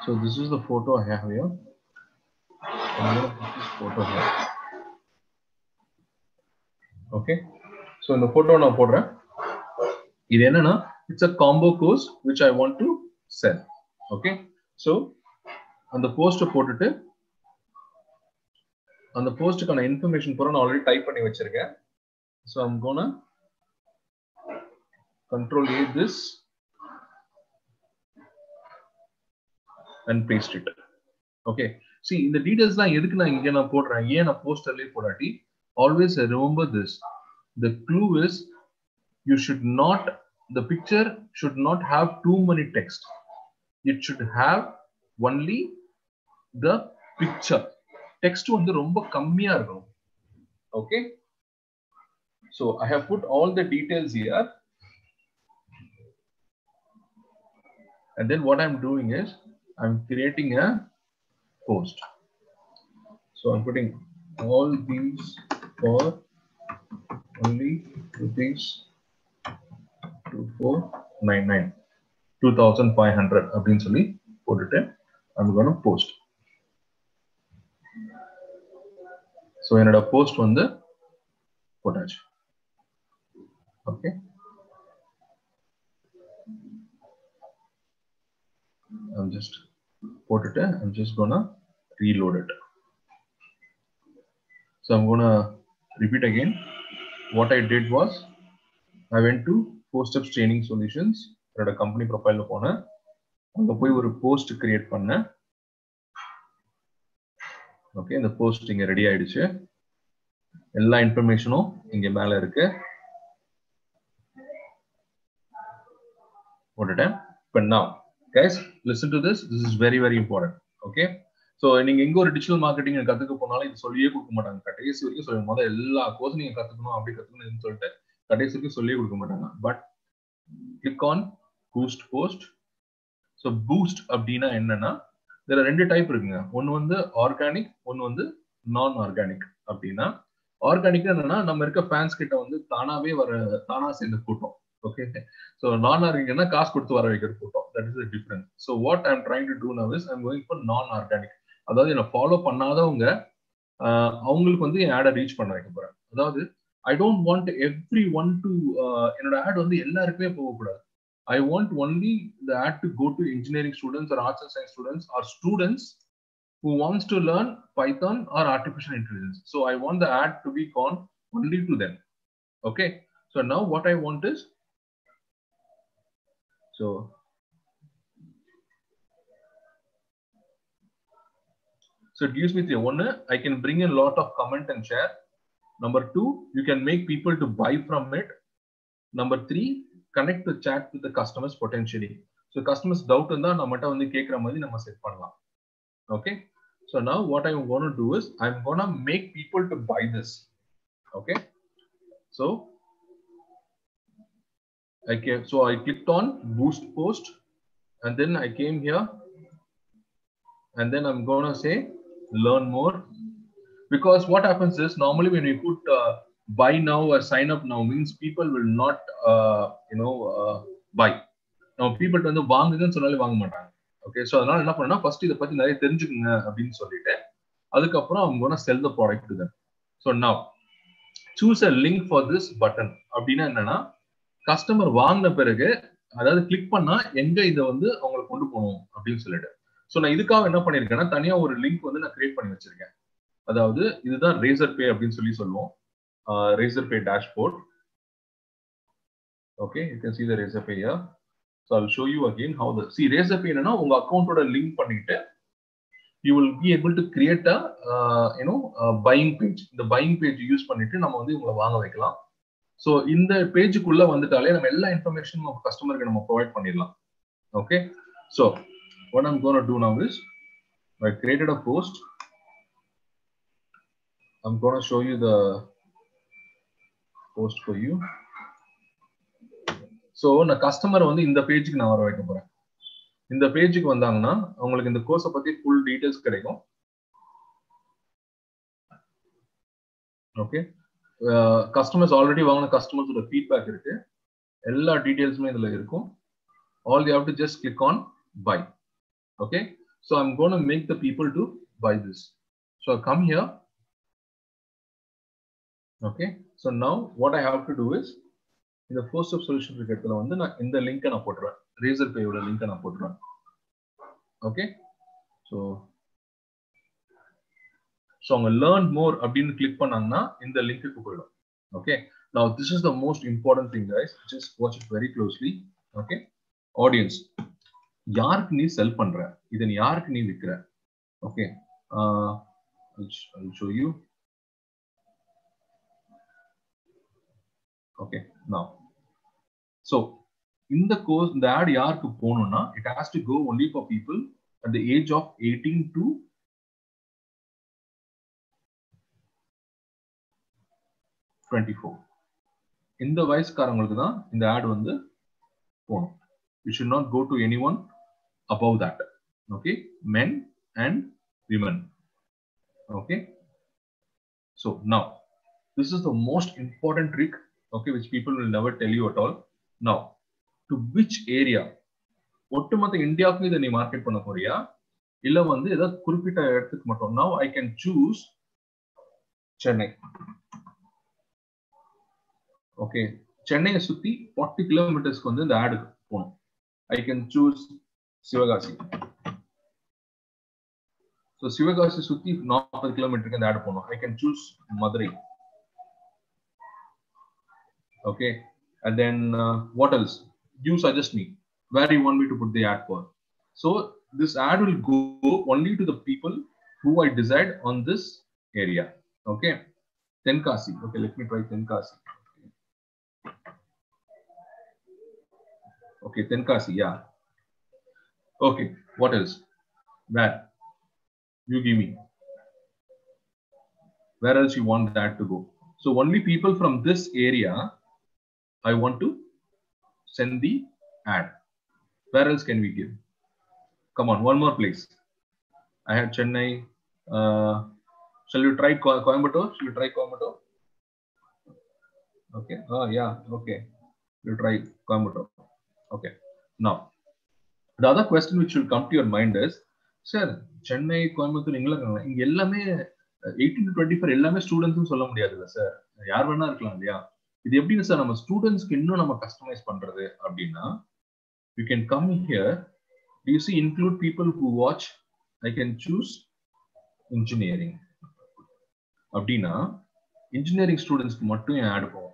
So this is the photo I have here. I'm going to put this photo here. Okay. So இந்த photo நான் போடுறேன் இது என்னன்னா it's a combo course which I want to sell okay so அந்த post போட்டுட்டு அந்த போஸ்ட்டுக்கான information பூரா நான் ஆல்ரெடி டைப் பண்ணி வச்சிருக்கேன் so I'm gonna control A this and paste it okay see இந்த டீடைல்ஸ் தான் எதுக்கு நான் இங்கே நான் போடுறேன் ஏன் நான் போஸ்டர்லேயே போடாட்டி always remember this the clue is you should not the picture should not have too many text it should have only the picture text வந்து ரொம்ப கம்மியா இருக்கணும் okay so i have put all the details here and then what i'm doing is i'm creating a post so i'm putting all these for only rupees 2499 2500 அப்படின்னு சொல்லி போட்டுட்டு I'm going to post so என்னோட post வந்து போட்டாச்சு okay I'm just போட்டுட்டு I'm just gonna reload it. So I'm gonna repeat again. What I did was I went to four steps training solutions என்னோட company ப்ரொஃபைல்ல போனேன். அங்கே போய் ஒரு போஸ்ட் கிரியேட் பண்ணேன். ஓகே இந்த போஸ்ட் இங்க ரெடி ஆயிடுச்சு. எல்லா இன்ஃபர்மேஷனும் இங்க மேல இருக்கு. போட்டுட்டேன். இப்போ நான் guys listen to this this is very very important okay so நீங்க எங்க ஒரு டிஜிட்டல் மார்க்கெட்டிங் கத்துக்க போனாலும் இது சொல்லியே கொடுக்க மாட்டாங்க. கடைசி வரைக்கும் சொல்லுங்க. முதல்ல எல்லா கோர்ஸும் நீங்க கத்துக்கணும் அப்படி கத்துக்கணும்னு சொல்லிட்டு கடைசி வரைக்கும் சொல்லியே கொடுக்க மாட்டாங்க. But click on boost post so boost அப்படின்னா என்னன்னா இதுல ரெண்டு டைப் இருக்குங்க. ஒன்று வந்து ஆர்கானிக் ஒன்று வந்து நான் ஆர்கானிக் அப்படின்னா ஆர்கானிக் என்னன்னா நம்ம இருக்க ஃபேன்ஸ் கிட்ட வந்து தானாவே வர தானா சேர்ந்த கூட்டம். ஓகே ஸோ நான் ஆர்கானிக்னா காசு கொடுத்து வர வைக்கிற கூட்டம் that is difference so what I'm trying to do now is I'm going for non organic அதாவது என்னை ஃபாலோ பண்ணாதவங்க அவங்களுக்கு வந்து என் ஆடை ரீச் பண்ண வைக்க போறேன் அதாவது I don't want every one to என்னோட ஆட் வந்து எல்லாருக்குமே போகக்கூடாது I want only the ad to go to engineering students or arts and science students or students who wants to learn Python or artificial intelligence. So I want the ad to be gone only to them. Okay. So now what I want is, so So it gives me three. One, I can bring a lot of comment and share. Number two, you can make people to buy from it. Number three, connect the chat with the customers potentially. So customers doubt இருந்தா நம்மகிட்ட வந்து கேட்குற மாதிரி நம்ம set பண்ணலாம். Okay. So now what I'm going to do is I'm going to make people to buy this. Okay. So I came, so I clicked on boost post and then I came here and then I'm going to say learn more because what happens is normally when we put uh, buy now or sign up now means people will not uh, you know uh, buy now people வந்து வாங்குதுன்னு சொன்னாலே வாங்க மாட்டாங்க okay so அதனால என்ன பண்ணா first இதை பத்தி நிறைய தெரிஞ்சுக்குங்க அப்படின்னு சொல்லிட்டு அதுக்கப்புறம் அவங்க gonna sell the product to so now choose a link for this button அப்படின்னா என்னன்னா கஸ்டமர் வாங்கின பிறகு அதாவது கிளிக் பண்ணா எங்க இதை வந்து அவங்களுக்கு கொண்டு போகணும் அப்படின்னு சொல்லிட்டு. ஸோ நான் இதுக்காக என்ன பண்ணியிருக்கேன்னா தனியா ஒரு லிங்க் வந்து நான் கிரியேட் பண்ணி வச்சிருக்கேன். அதாவது இதுதான் ரேசர் பே அப்படின்னு சொல்லி சொல்லுவோம். Razorpay dashboard okay you can see the Razorpay so I show you again how the see Razorpay என்னன்னா உங்க அக்கௌண்ட்டோட லிங்க் பண்ணிட்டு you will be able to create a you know buying page இந்த பையிங் பேஜ் யூஸ் பண்ணிட்டு நம்ம வந்து இவங்களை வாங்க வைக்கலாம். ஸோ இந்த பேஜுக்குள்ள வந்துட்டாலே நம்ம எல்லா இன்ஃபர்மேஷனும் நம்ம கஸ்டமருக்கு நம்ம ப்ரொவைட் பண்ணிடலாம். Okay so what I'm going to do now is I created a post. I'm going to show you the post for you. So நான் கஸ்டமர் வந்து இந்த பேஜுக்கு நான் வர வைக்க போறேன். இந்த பேஜுக்கு வந்தாங்கன்னா அவங்களுக்கு இந்த கோர்ஸை பத்தி ஃபுல் டீட்டெயில்ஸ் கிடைக்கும். ஓகே கஸ்டமர்ஸ் ஆல்ரெடி வாங்கின கஸ்டமர்ஸோட ஃபீட்பேக் இருக்கு. எல்லா டீட்டெயில்ஸுமே இதில் இருக்கும். All you have to just click on buy okay so I'm gonna make the people to buy this so come here okay so now what I have to do is இந்த fours of solution இடத்துல வந்து நான் இந்த லிங்கை நான் போட்டுறேன். Racer பேயோட லிங்கை நான் போட்டுறேன். Okay so ஸோ அவங்க லேர்ன் மோர் அப்படின்னு கிளிக் பண்ணாங்கன்னா இந்த லிங்க்குக்கு போயிடும் okay now this is the most important thing guys just watch it very closely okay audience யாருக்கு நீ செல் பண்ற இதை நீ யாருக்கு நீ விற்கிற ஓகே ஷோ யூ ஓகே நான் ஸோ இந்த கோர்ஸ் இந்த ஆட் யாருக்கு போகணும்னா it has to go only for people at the age of eighteen to twenty four இந்த வயசுக்காரங்களுக்கு தான் இந்த ஆட் வந்து போகணும் you should not go to any one above that okay men and women okay so now this is the most important trick okay which people will never tell you at all now to which area ஒட்டுமொத்த இந்தியாவுக்கும் இதை நீ market பண்ண போறியா? இல்லை வந்து ஏதாவது குறிப்பிட்ட இடத்துக்கு மட்டும். Now I can choose Chennai okay சென்னையை சுத்தி ஃபார்ட்டி கிலோமீட்டர்ஸ்க்கு வந்து இந்த ஆடு போகணும் I can choose Sivakasi so Sivakasi சுத்தி நாற்பது கிலோமீட்டருக்கு இந்த ஆடு போகணும் I can choose Madurai okay and then uh, what else you suggest me where you want me to put the ad for so this ad will go only to the people who i decide on this area okay tenkasi okay let me try okay tenkasi yeah okay what else where you give me where else you want that to go so only people from this area I want to send the ad. Where else can we give? Come on, one more place. I had Chennai. Uh, shall you try Co- Coimbatore? Shall you try Coimbatore? Okay. Oh, yeah. Okay. You try Coimbatore. Okay. Now, the other question which will come to your mind is, sir Chennai Coimbatore இங்கெல்லாம் இங்க எல்லாமே eighteen to twenty four எல்லாமே ஸ்டூடெண்ட்ஸும் சொல்ல முடியாதுல்ல sir யார் வேணா இருக்கலாம் இல்லையா? இது எப்படின்னு சார் நம்ம ஸ்டூடெண்ட்ஸ்க்கு இன்னும் நம்ம கஸ்டமைஸ் பண்றது அப்படின்னா you can come here you see include people who watch I can choose engineering அப்படின்னா இன்ஜினியரிங் ஸ்டூடெண்ட்ஸ்க்கு மட்டும் என் ஆட் போகும்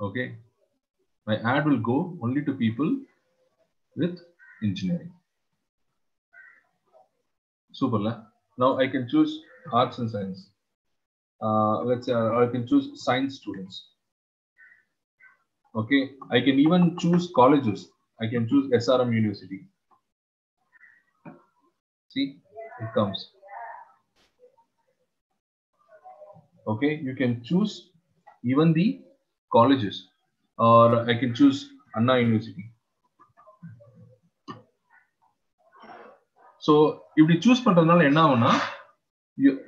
Okay. My ad will go only to people with engineering. Super. la. Now I can choose arts and science. Uh, let's say uh, I can choose science students. Okay. I can even choose colleges. I can choose SRM University. See, it comes. Okay, you can choose even the colleges, or I can choose Anna University. So இப்படி choose பண்றதுனால என்ன ஆகும்னா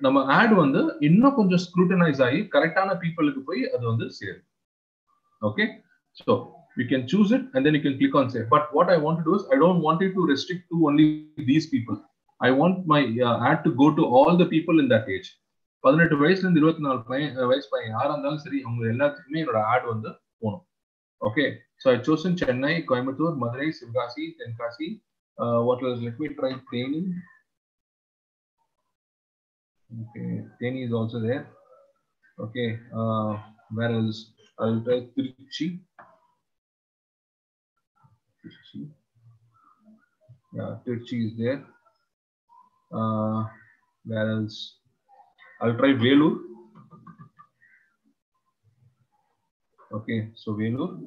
நம்ம add வந்து இன்னும் கொஞ்சம் scrutinise ஆகி கரெக்டான பீப்புளுக்கு போய் அது வந்து சேரும். Okay so you can choose it and then you can click on share but what I want to is I don't want to restrict to only these people I want my ad to go to all the people in that age பதினெட்டு வயசுல இருந்து இருபத்தி நாலு பையன் வயசு பையன் யாரா இருந்தாலும் சரி அவங்க எல்லாத்துக்குமே என்னோட ஆட் வந்து போகணும் okay so I chosen Chennai Coimbatore Madurai Sivakasi Tenkasi uh, what else? Let me try Theni. Okay, Theni is also there. Okay, uh, where else? I'll try Trichy. Trichy. Yeah, Trichy is there. Uh, where else? I'll try Velur. Okay, so Velur.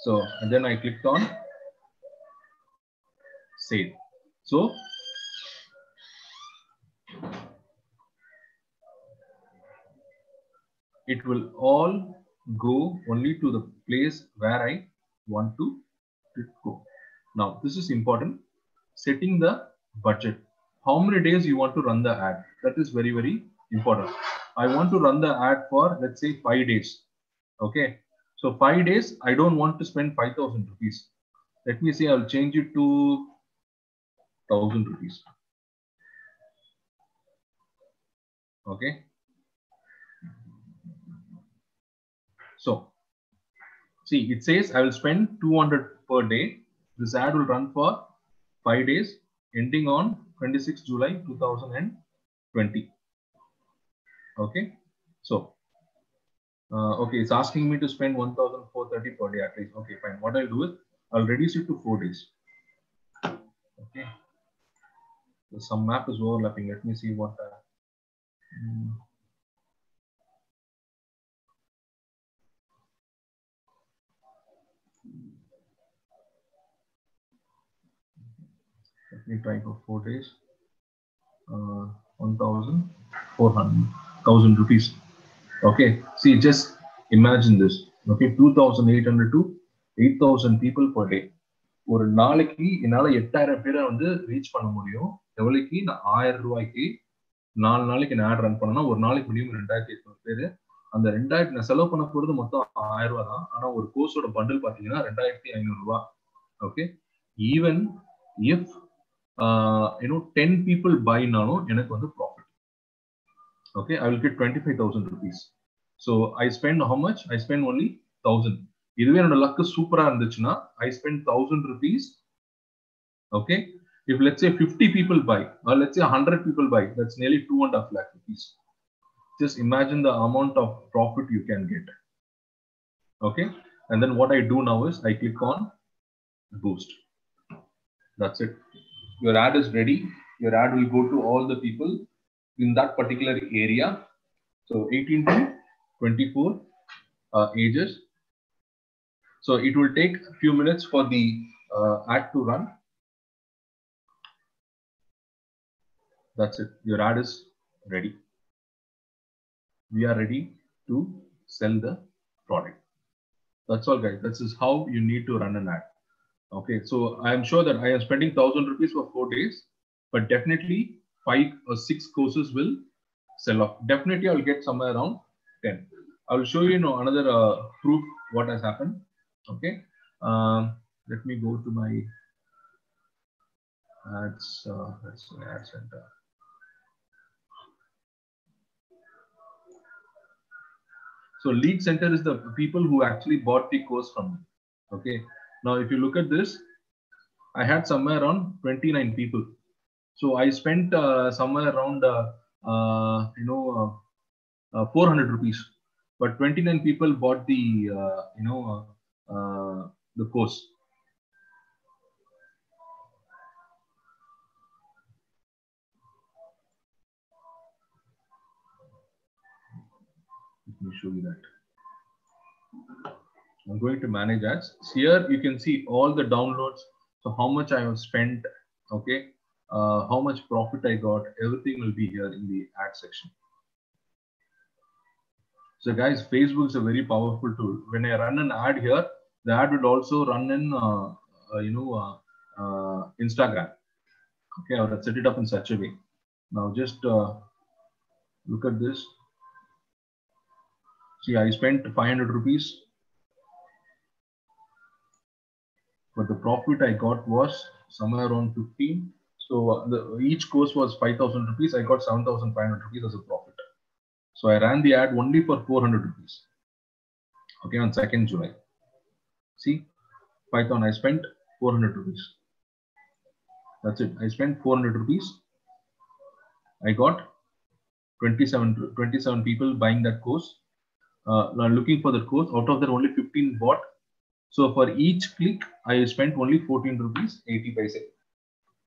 So, and then I clicked on save. So, it will all go only to the place where I want to go. Now, this is important. Setting the budget. How many days you want to run the ad. That is very, very important. I want to run the ad for, let's say, five days. Okay. So five days, I don't want to spend 5,000 rupees. Let me say I'll change it to 1,000 rupees. Okay. So, see, it says I will spend 200 per day. This ad will run for five days, ending on 26 July 2020. Okay. So, uh, okay, it's asking me to spend 1,430 per day at least. Okay, fine. What I'll do is I'll reduce it to four days. Okay. So some map is overlapping. Let me see what. Uh, hmm. Let me try for four days. Uh, 1,400, 1,000 rupees. Okay, see, just imagine this. Okay, 2,800 to 8,000 people per day. ஒரு நாளைக்கு என்னால எட்டாயிரம் பேரை வந்து reach பண்ண முடியும் எவ்வளவுக்கு நான் ஆயிரம் ரூபாய்க்கு நாலு நாளைக்கு நான் ஆட் ரன் பண்ணனா ஒரு நாளைக்கு மினிமம் ரெண்டாயிரத்தி எட்நூறு பேர் அந்த ரெண்டாயிரத்தி நான் செலவு பண்ண போறது மொத்தம் ஆயிரம் ரூபாய் தான் ஆனா ஒரு கோர்ஸோட பண்டில் பாத்தீங்கன்னா ரெண்டாயிரத்தி ஐநூறு ரூபாய் okay even if you know ten people பைனாலும் எனக்கு வந்து profit okay I will get twenty five thousand rupees so I spend how much I spend only thousand இதுவே என்னோட லக்கு சூப்பரா இருந்துச்சுன்னா I spend thousand rupees okay if let's say 50 people buy or let's say 100 people buy that's nearly two and a half lakh rupees just imagine the amount of profit you can get okay and then what i do now is i click on boost that's it your ad is ready. Your ad will go to all the people in that particular area. So 18 to 24 uh, ages. So it will take a few minutes for the uh, ad to run. That's it. Your ad is ready. We are ready to sell the product. That's all guys. This is how you need to run an ad okay so i am sure that i am spending 1000 rupees for four days but definitely five or six courses will sell off definitely i'll get somewhere around 10 i will show you, you know, another uh, proof what has happened okay um, let me go to my ads uh, say ad center So lead center is the people who actually bought the course from me. Okay. Now, if you look at this, I had somewhere around 29 people. So I spent uh, somewhere around, uh, uh, you know, uh, 400 rupees. But 29 people bought the, uh, you know, uh, the course. Let me show you that. I'm going to manage ads. Here you can see all the downloads. So how much I have spent, okay, uh, how much profit I got, everything will be here in the ad section. So guys, Facebook is a very powerful tool. When I run an ad here, the ad will also run in, uh, uh, you know, uh, uh, Instagram. Okay, I will set it up in such a way. Now just uh, look at this. See, I spent 500 rupees, but the profit I got was somewhere around 15. So uh, the, each course was 5,000 rupees. I got 7,500 rupees as a profit. So I ran the ad only for 400 rupees. Okay, on 2nd July. See, Python, I spent 400 rupees. That's it. I spent 400 rupees. I got 27, 27 people buying that course uh, looking for the course. Out of that, only 15 bought. So for each click, I spent only 14 rupees 80 paise.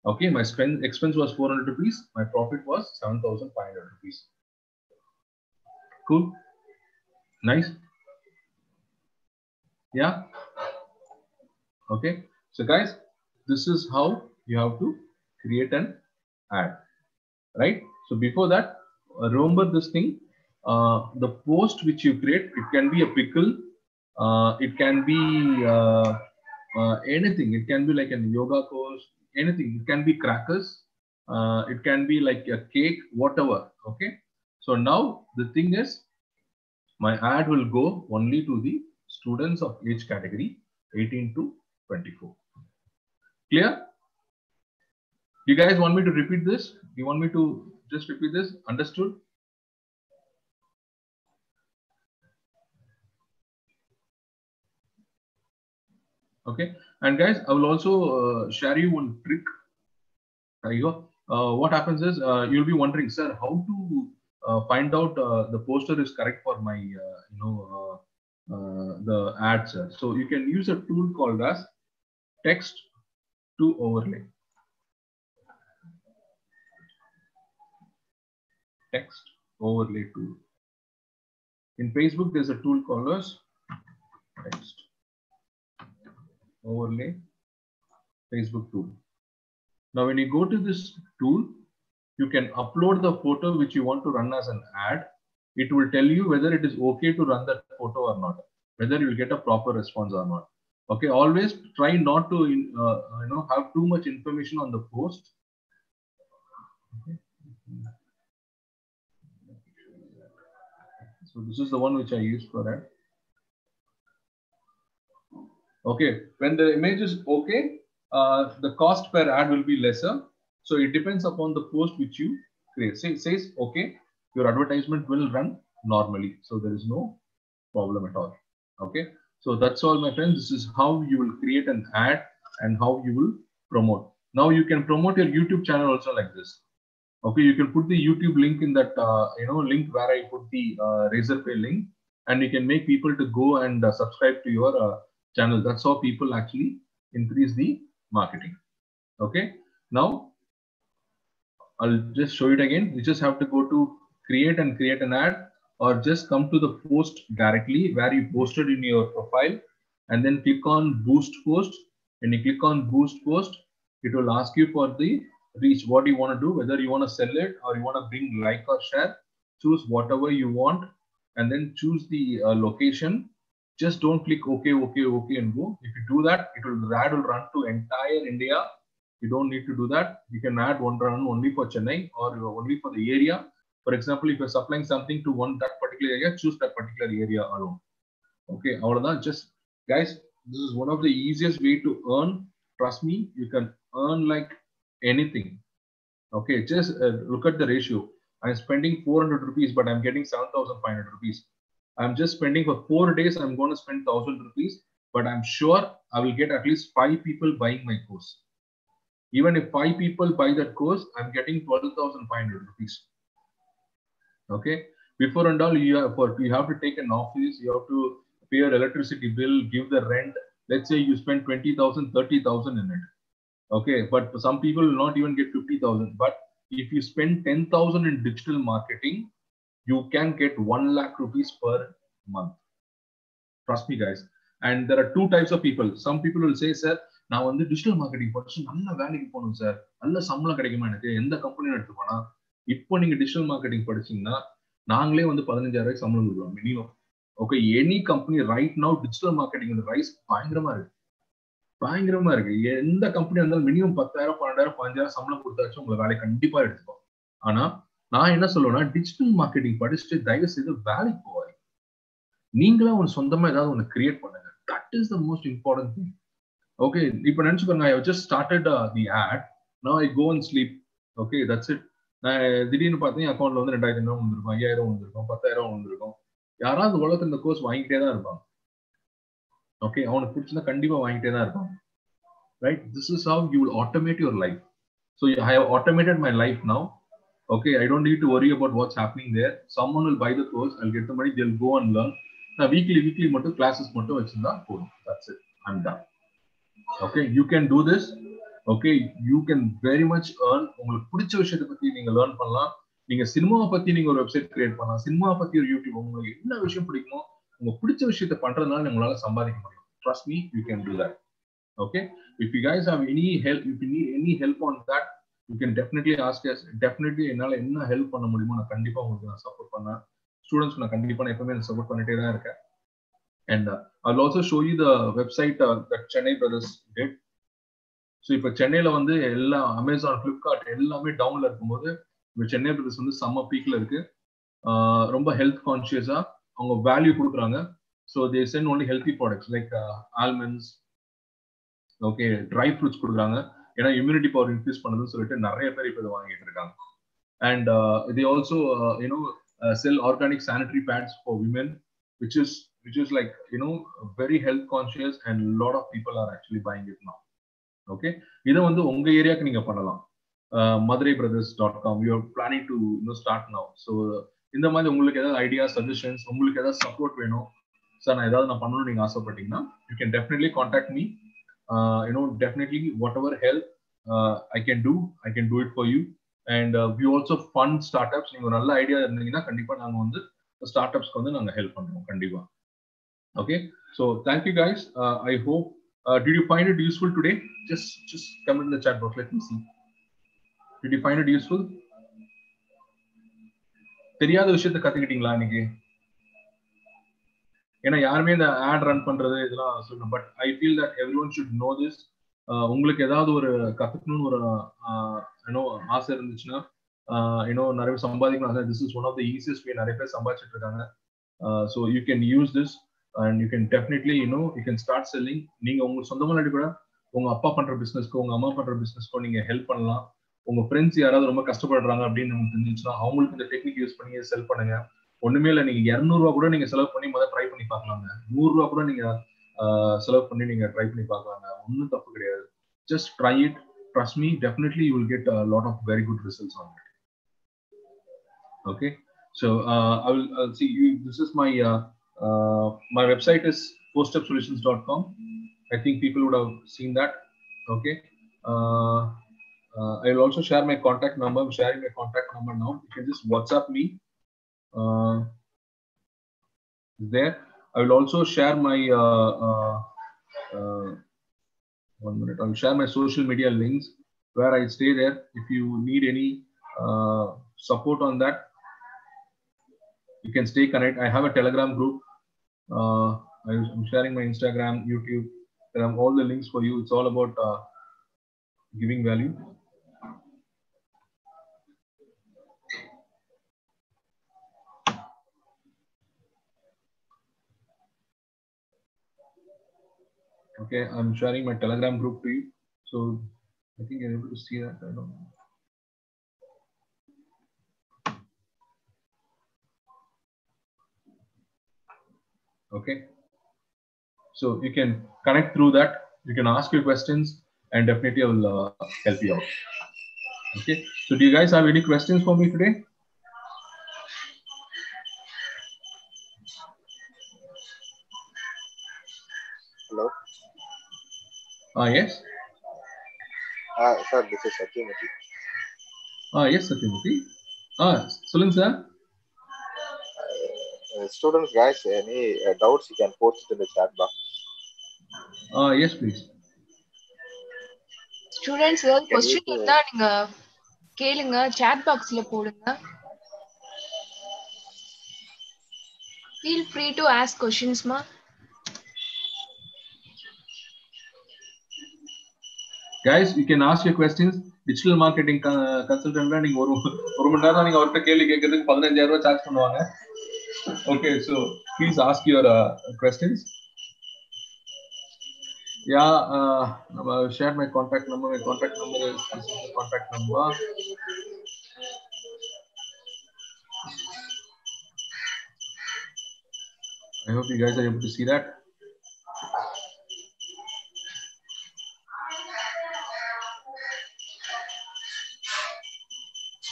Okay, my spend expense was 400 rupees. My profit was 7,500 rupees. Cool. Nice. Yeah. Okay. So guys, this is how you have to create an ad, right? So before that, remember this thing uh, the post which you create, it can be a pickle, uh, it can be uh, anything. It can be like a yoga course, anything. It can be crackers. uh, it can be like a cake, whatever. Okay. So now the thing is, my ad will go only to the students of age category 18 to 24. Clear? You guys want me to repeat this? You want me to just repeat this? Understood? Okay. And guys, I will also uh, share you one trick. There you go. Uh, what happens is uh, you'll be wondering, sir, how to uh, find out uh, the poster is correct for my, uh, you know, the ads. sir. So you can use a tool called as text to overlay. Text overlay tool. In Facebook, there's a tool called as text overlay Facebook tool. Now, when you go to this tool, you can upload the photo which you want to run as an ad. It will tell you whether it is okay to run that photo or not, whether you will get a proper response or not. Okay, always try not to uh, you know have too much information on the post. Okay. So this is the one which I use for that. Okay, when the image is okay, uh, the cost per ad will be lesser. So it depends upon the post which you create. Say, says, okay, your advertisement will run normally. So there is no problem at all. Okay, so that's all, my friends. This is how you will create an ad and how you will promote. Now you can promote your YouTube channel also like this. Okay, you can put the YouTube link in that, uh, you know, link where I put the uh, Razorpay link, and you can make people to go and uh, subscribe to your uh, channel. That's how people actually increase the marketing. Okay. Now, I'll just show it again. You just have to go to create and create an ad or just come to the post directly where you posted in your profile and then click on boost post. When you click on boost post, it will ask you for the reach. What do you want to do? Whether you want to sell it or you want to bring like or share, choose whatever you want and then choose the uh, location just don't click okay okay okay and go. If you do that it will the ad will run to entire india. You don't need to do that. You can add one run only for chennai or only for the area. For example if you're supplying something to one that particular area choose that particular area alone. Okay that just guys this is one of the easiest way to earn. Trust me you can earn like anything. Okay just uh, look at the ratio. I'm spending 400 rupees but i'm getting 7500 rupees I'm just spending for four days. I'm going to spend thousand rupees, but I'm sure I will get at least five people buying my course. Even if five people buy that course, I'm getting twelve thousand five hundred rupees. Okay. Before and all, you have, for, you have to take an office. You have to pay your electricity bill, give the rent. Let's say you spend 20,000, 30,000 in it. Okay. But some people will not even get 50,000. But if you spend 10,000 in digital marketing, you can get 1 lakh rupees per month. Trust me, guys. And there are two types of people. Some people will say, sir, நான் வந்து digital marketing படிச்சு நல்ல வேலைக்கு போகணும் sir நல்ல சம்பளம் கிடைக்குமா எனக்கு? எந்த கம்பெனியில் எடுத்து இப்போ நீங்க டிஜிட்டல் மார்க்கெட்டிங் படிச்சீங்கன்னா நாங்களே வந்து பதினஞ்சாயிரம் ரூபாய் சம்பளம் கொடுக்குறோம் minimum okay any company right now digital marketing rise பயங்கரமா இருக்கு. பயங்கரமா இருக்கு. எந்த கம்பெனி இருந்தாலும் மினிமம் பத்தாயிரம் பன்னெண்டாயிரம் பதினஞ்சாயிரம் சம்பளம் கொடுத்தாச்சும் உங்களை வேலை கண்டிப்பா எடுத்துக்கோ ஆனா நான் என்ன சொல்லுவேன்னா டிஜிட்டல் மார்க்கெட்டிங் படிச்சுட்டு தயவு செய்து வேலைக்கு போவாங்க நீங்களா ஒன்று சொந்தமா ஏதாவது ஒன்று கிரியேட் பண்ணுங்க. That is the most important thing okay இப்போ நினைச்சு பாருங்க I just started the ad நான் I go and sleep okay that's it நான் திடீர்னு பார்த்தீங்க அக்கௌண்ட்ல வந்து ரெண்டாயிரம் ரூபாய் வந்திருக்கும் ஐயாயிரம் வந்திருக்கும் பத்தாயிரம் வந்திருக்கும். யாராவது உலகத்தில் இந்த கோர்ஸ் வாங்கிட்டே தான் இருப்பாங்க. ஓகே அவனுக்கு பிடிச்சிருந்தா கண்டிப்பா வாங்கிட்டே தான் இருப்பான் right this is how you will automate your life so I have automated my life now okay i don't need to worry about what's happening there someone will buy the course i'll get the money they'll go and learn now weekly weekly மட்டும் classes மட்டும் வச்சிருந்தா போதும் that's it i'm done okay you can do this okay you can very much earn உங்களுக்கு பிடிச்ச விஷயத்தை பத்தி நீங்க learn பண்ணலாம் நீங்க சினிமாவை பத்தி நீங்க ஒரு வெப்சைட் கிரியேட் பண்ணலாம் சினிமாவை பத்தி ஒரு யூடியூப் உங்களுக்கு என்ன விஷயம் பிடிக்குமோ உங்க பிடிச்ச விஷயத்தை பண்றதுனால உங்களால சம்பாதிக்க முடியும் trust me you can do that okay if you guys have any help if you need any help on that you can definitely ask yes definitely என்னால் என்ன ஹெல்ப் பண்ண முடியுமோ நான் கண்டிப்பாக உங்களுக்கு நான் சப்போர்ட் பண்ணேன் ஸ்டூடெண்ட்ஸ் நான் கண்டிப்பாக நான் எப்பவுமே சப்போர்ட் பண்ணிட்டே தான் இருக்கேன். And I also show you the website that Chennai brothers did so இப்போ சென்னையில் வந்து எல்லா அமேசான் ஃப்ளிப்கார்ட் எல்லாமே டவுனில் இருக்கும்போது இப்போ சென்னை பிரதர்ஸ் வந்து செம்ம பீக்கில் இருக்கு. Uh, ரொம்ப ஹெல்த் கான்சியஸாக அவங்க வேல்யூ கொடுக்குறாங்க. So they sent only healthy products like almonds okay dry fruits கொடுக்குறாங்க. ஏன்னா இம்யூனிட்டி பவர் இன்க்ரீஸ் பண்ணுதுன்னு சொல்லிட்டு நிறைய பேர் இப்போ இதை வாங்கிட்டு இருக்காங்க. அண்ட் இது also you know sell organic sanitary pads for women which is which is like you know very health conscious and a lot of people are actually buying it now. Okay இதை வந்து உங்க ஏரியாக்கு நீங்க பண்ணலாம். Madurai brothers dot com you are planning to இன்னும் start now so இந்த மாதிரி உங்களுக்கு ஏதாவது ஐடியா சஜஷன்ஸ் உங்களுக்கு ஏதாவது சப்போர்ட் வேணும் சார் நான் ஏதாவது நான் பண்ணணும்னு நீங்க ஆசைப்பட்டீங்கன்னா you can definitely contact me You know definitely whatever help I can do I can do it for you and we also fund startups நீங்க ஒரு நல்ல ஐடியா இருந்தீங்கன்னா கண்டிப்பா நாங்க வந்து ஸ்டார்ட் அப்ஸ்க்கு வந்து நாங்க ஹெல்ப் பண்றோம் கண்டிப்பா okay so thank you guys I hope Uh, did you find it useful today? Just just comment in the chat box. Let me see. Did you find it useful? தெரியாத விஷயத்த கத்துக்கிட்டீங்களா இன்னைக்கு ஏன்னா யாருமே இந்த ஆட் ரன் பண்றது இதெல்லாம் சொல்லணும் but I feel that every one should know this உங்களுக்கு ஏதாவது ஒரு கத்துக்கணும்னு ஒரு uh, ஏன்னோ ஆசை இருந்துச்சுன்னா uh, ஏன்னோ நிறைய பேர் சம்பாதிக்கணும். This is one of the easiest way நிறைய பேர் சம்பாதிச்சிட்டு இருக்காங்க. So you can use this and you can definitely you know you can start selling நீங்க உங்க முன்னாடி கூட உங்க அப்பா பண்ற பிசினஸ்க்கோ உங்க அம்மா பண்ற பிசினஸ்க்கோ நீங்க ஹெல்ப் பண்ணலாம். உங்க ஃப்ரெண்ட்ஸ் யாராவது ரொம்ப கஷ்டப்படுறாங்க அப்படின்னு நமக்கு தெரிஞ்சுச்சுன்னா அவங்களுக்கு இந்த டெக்னிக் யூஸ் பண்ணி செல் பண்ணுங்க. ஒண்ணுமே இல்லை நீங்க இரநூறுவா கூட நீங்க செலவு பண்ணி முதல்ல ட்ரை பண்ணி பார்க்கலாங்க நூறுரூவா கூட நீங்க செலவு பண்ணி நீங்க ட்ரை பண்ணி பார்க்கலாங்க ஒன்றும் தப்பு கிடையாது just try it trust me definitely you will get lot of very good results on it okay so I will see this is my Uh, my website is postupsolutions.com. I think people would have seen that. Okay. Uh, uh, I will also share my contact number. I'm sharing my contact number now. You can just WhatsApp me. there. I will also share my uh, one minute. I'll share my social media links where I stay there. If you need any uh, support on that, you can stay connected. I have a Telegram group. Uh, I'm sharing my Instagram, YouTube. There are all the links for you. It's all about uh, giving value. Okay, I'm sharing my Telegram group to you. So I think you're able to see that. I don't know. okay so you can connect through that you can ask your questions and definitely i will uh, help you out okay so do you guys have any questions for me today uh yes uh sir this is satyamati uh yes satyamati uh சொல்லுங்க sir uh, students guys any uh, doubts you can post it in the chat box uh yes please students ஏதாவது Can you question do- இருந்தா நீங்க கேளுங்க chat பாக்ஸ்ல போடுங்க feel free to ask கொஸ்டின்ஸ்மா guys you can ask your questions digital marketing கன்சல்டன்ட்ல நீங்க ஒரு ஒரு மணி நேரம் நீங்க அவர்கிட்ட கேள்வி கேட்கறதுக்கு பதினஞ்சாயிரம் ரூபாய் சார்ஜ் பண்ணுவாங்க okay so please ask your questions yeah நம்ம share my contact number my contact number contact number I hope you guys are able to see that.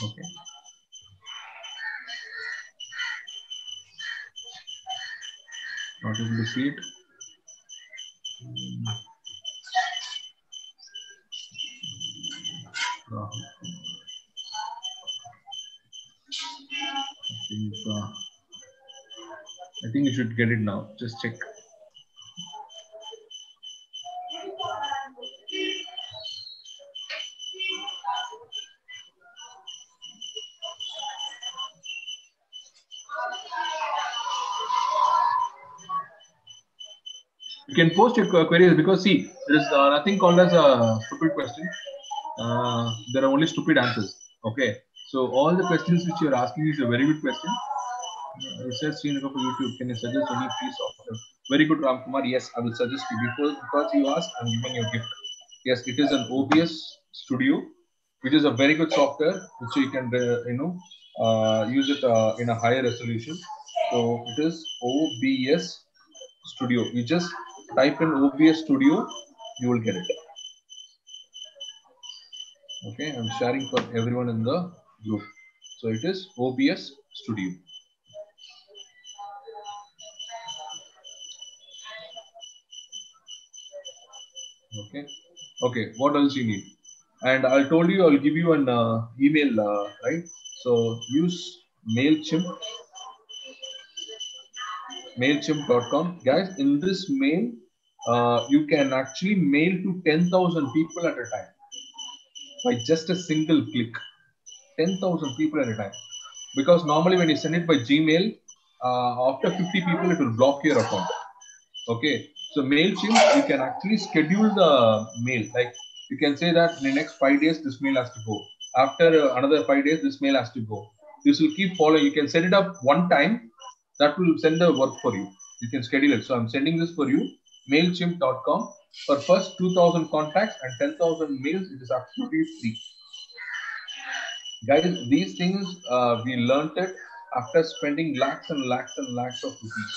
Okay. Not able to see it. Hmm. I think, uh, I think you should get it now. Just check. Can post your queries because see, there is uh, nothing called as a stupid question. Uh, there are only stupid answers. Okay. So all the questions which you're asking is a very good question. Uh, says Srinagar for YouTube. Can you suggest any free software? Very good, Ram Kumar. Yes, I will suggest you before because you asked. I'm giving you a gift. Yes, it is an OBS Studio, which is a very good software which you can uh, you know uh, use it uh, in a higher resolution. So it is OBS Studio. You just type in OBS Studio, you will get it. Okay, I'm sharing for everyone in the group. So it is OBS Studio. Okay. Okay. What else you need? And I told you I'll give you an uh, email, uh, right? So use Mailchimp. Mailchimp.com. Guys, in this mail, uh, you can actually mail to 10,000 people at a time by just a single click. 10,000 people at a time. Because normally when you send it by Gmail, uh, after 50 people, it will block your account. Okay. So MailChimp, you can actually schedule the mail. Like you can say that in the next five days, this mail has to go. After another five days, this mail has to go. This will keep following. You can set it up one time. That will send the work for you. You can schedule it. So I'm sending this for you. MailChimp.com. For first 2,000 contacts and 10,000 mails, it is absolutely free. Guys, these things uh, we learned it after spending lakhs and lakhs and lakhs of rupees.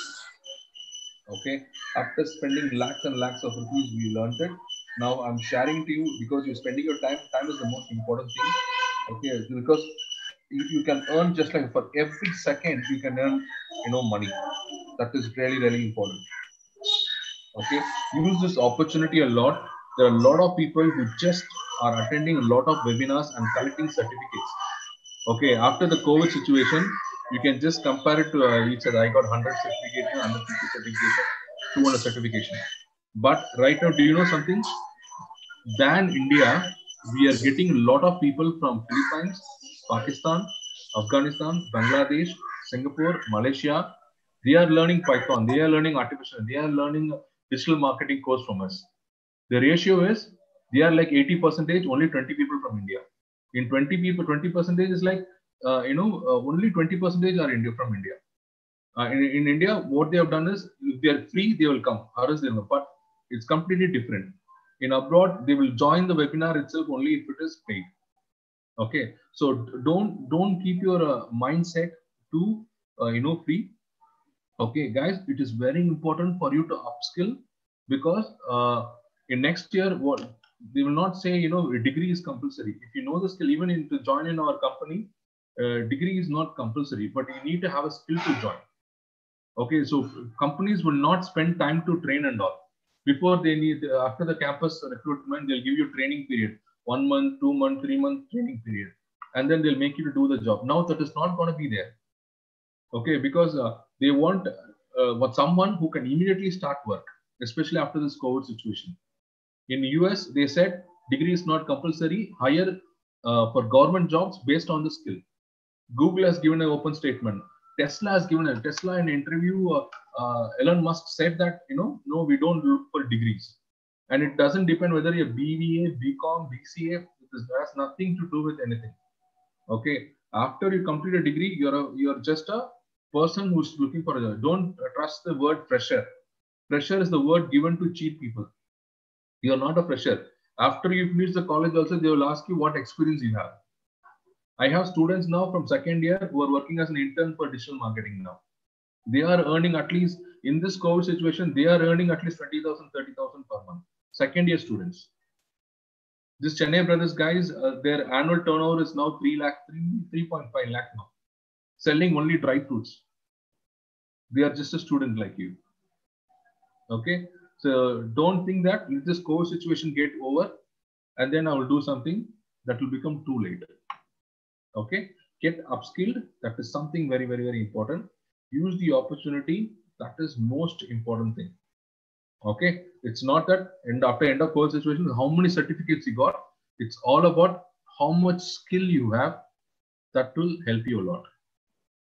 Okay, after spending lakhs and lakhs of rupees, we learned it. Now I'm sharing to you because you're spending your time. Time is the most important thing. Okay, because you, you can earn just like for every second you can earn you know money. That is really really important. Okay, use this opportunity a lot. There are a lot of people who just are attending a lot of webinars and collecting certificates. Okay, after the COVID situation, you can just compare it to uh, each other. I got 100 certification, 150 certification, 200 certification. But right now, do you know something? Than India, we are getting a lot of people from Philippines, Pakistan, Afghanistan, Bangladesh, Singapore, Malaysia. They are learning Python. They are learning artificial. They are learning digital marketing course from us. The ratio is they are like 80 percentage, only 20 people from India. In 20 people, 20 percentage is like uh, you know, uh, only 20 percentage are India from India. Uh, in, in India, what they have done is if they are free, they will come. Or else they will. But it's completely different. In abroad, they will join the webinar itself only if it is paid. Okay, so don't don't keep your mindset to you know free. Okay, guys, it is very important for you to upskill because uh, in next year, what they will not say you know a degree is compulsory. If you know the skill, even in to join in our company, uh, degree is not compulsory, but you need to have a skill to join. Okay, so companies will not spend time to train and all. Before they need, after the campus recruitment, they'll give you training period, one month, two month, three month training period, and then they'll make you to do the job. Now that is not going to be there. Okay, because uh, they want uh, what someone who can immediately start work, especially after this COVID situation. In US, they said degree is not compulsory. Hire for government jobs based on the skill. Google has given an open statement. Tesla has given a Tesla in an interview. Uh, uh, Elon Musk said that you know no, we don't look for degrees, and it doesn't depend whether you're BVA, BCom, BCA. It has nothing to do with anything. Okay, after you complete a degree, you're a, you're just a person who's looking for a job. Don't trust the word fresher. Fresher is the word given to cheat people. You're not a fresher. After you finish the college, also they will ask you what experience you have. I have students now from second year who are working as an intern for digital marketing now. They are earning at least in this COVID situation, they are earning at least 20,000, 30,000 per month. Second year students. This Chennai Brothers guys, uh, their annual turnover is now 3 lakh, 3, 3.5 lakh now. Selling only dry fruits. They are just a student like you. Okay. So don't think that if this COVID situation get over and then I will do something that will become too late okay get upskilled that is something very very very important use the opportunity that is most important thing okay it's not that end after end of course situation how many certificates you got it's all about how much skill you have that will help you a lot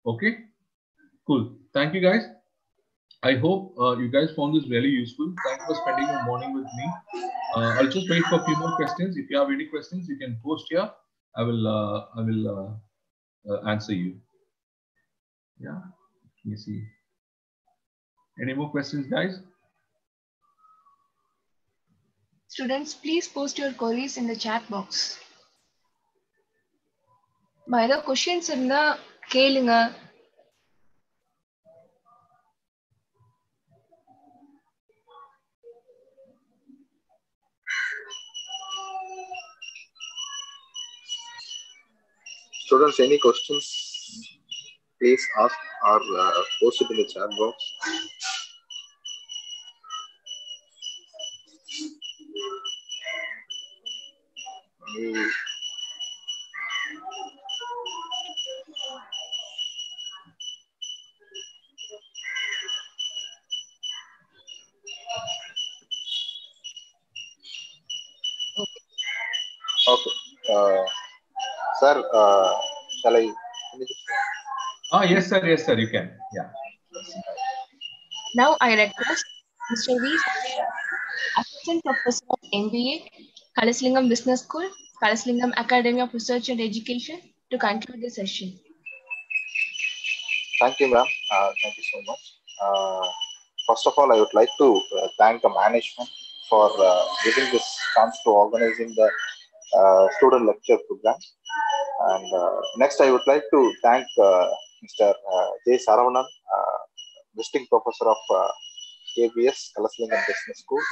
okay cool thank you guys I hope uh, you guys found this really useful. Thanks for spending your morning with me. Uh, I'll just wait for a few more questions. If you have any questions, you can post here. I will uh, I will uh, uh, answer you. Yeah, let me see. Any more questions, guys? Students, please post your queries in the chat box. மா ஏதாவது questions இருந்தா கேளுங்க Students, any questions? Please ask or uh, post it in the chat box. Any- Okay. Uh, sir, uh, shall I finish? it? Ah, yes, sir. Yes, sir. You can. Yeah. Now I request Mr. V. Assistant Professor of MBA, Kalaslingam Business School, Kalaslingam Academy of Research and Education to conclude the session. Thank you, ma'am. Uh, thank you so much. Uh, first of all, I would like to uh, thank the management for uh, giving this chance to organizing the uh, student lecture program. And uh, next, I would like to thank Mr. J. Saravanan, visiting professor of KBS, Kalaslingam Business School,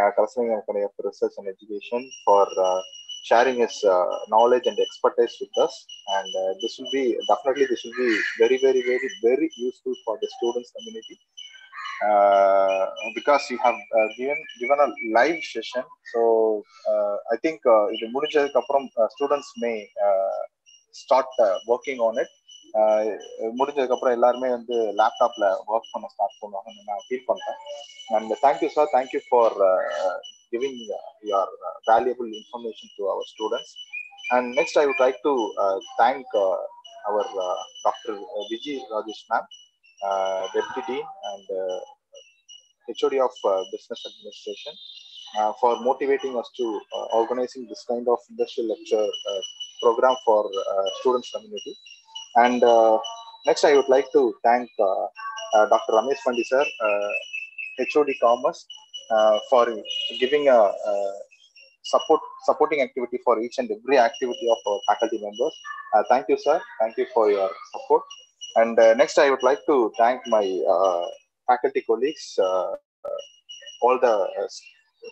uh, Kalaslingam Academy of Research and Education, for sharing his uh, knowledge and expertise with us. And uh, this will be definitely this will be very, very, very, very useful for the students community uh, because you have uh, given given a live session. So uh, I think uh, இது முடிஞ்சதுக்கு அப்புறம் uh, students may uh, start uh, working on it. முடிஞ்சதுக்கு அப்புறம் எல்லாருமே வந்து லேப்டாப்ல work பண்ண start பண்ணுவாங்கன்னு நான் ஃபீல் பண்றேன் and thank you sir thank you for giving uh, your uh, valuable information to our students. And next, I would like to uh, thank uh, our uh, Dr. Uh, Vijay Rajesh ma'am, Deputy Dean and HOD of Business Administration for motivating us to organizing this kind of industrial lecture program for students community. And next, I would like to thank Dr. Ramesh Pandi sir, HOD Commerce, for giving a, uh support supporting activity for each and every activity of our faculty members. Uh, thank you, sir. Thank you for your support. And uh, next, I would like to thank my uh, faculty colleagues, uh, uh, all the uh,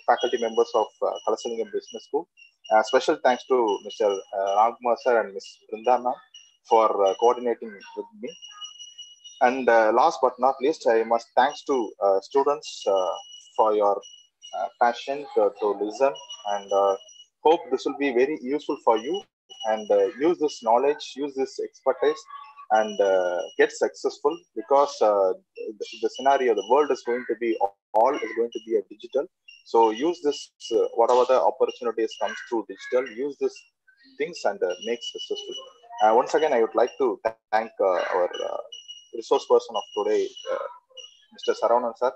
faculty members of uh, Kalasalingam Business School. Uh, special thanks to Mr. Uh, Ragkumar sir and Ms. Brinda ma'am for uh, coordinating with me. And uh, last but not least, I must thanks to uh, students uh, for your uh, passion to, to listen and uh, hope this will be very useful for you and uh, use this knowledge, use this expertise and get successful because the, the scenario, the world is going to be all is going to be a digital. So use this, whatever the opportunities comes through digital, use this things and uh, make successful. Uh, once again, I would like to thank uh, our resource person of today, Mr. Saravanan sir,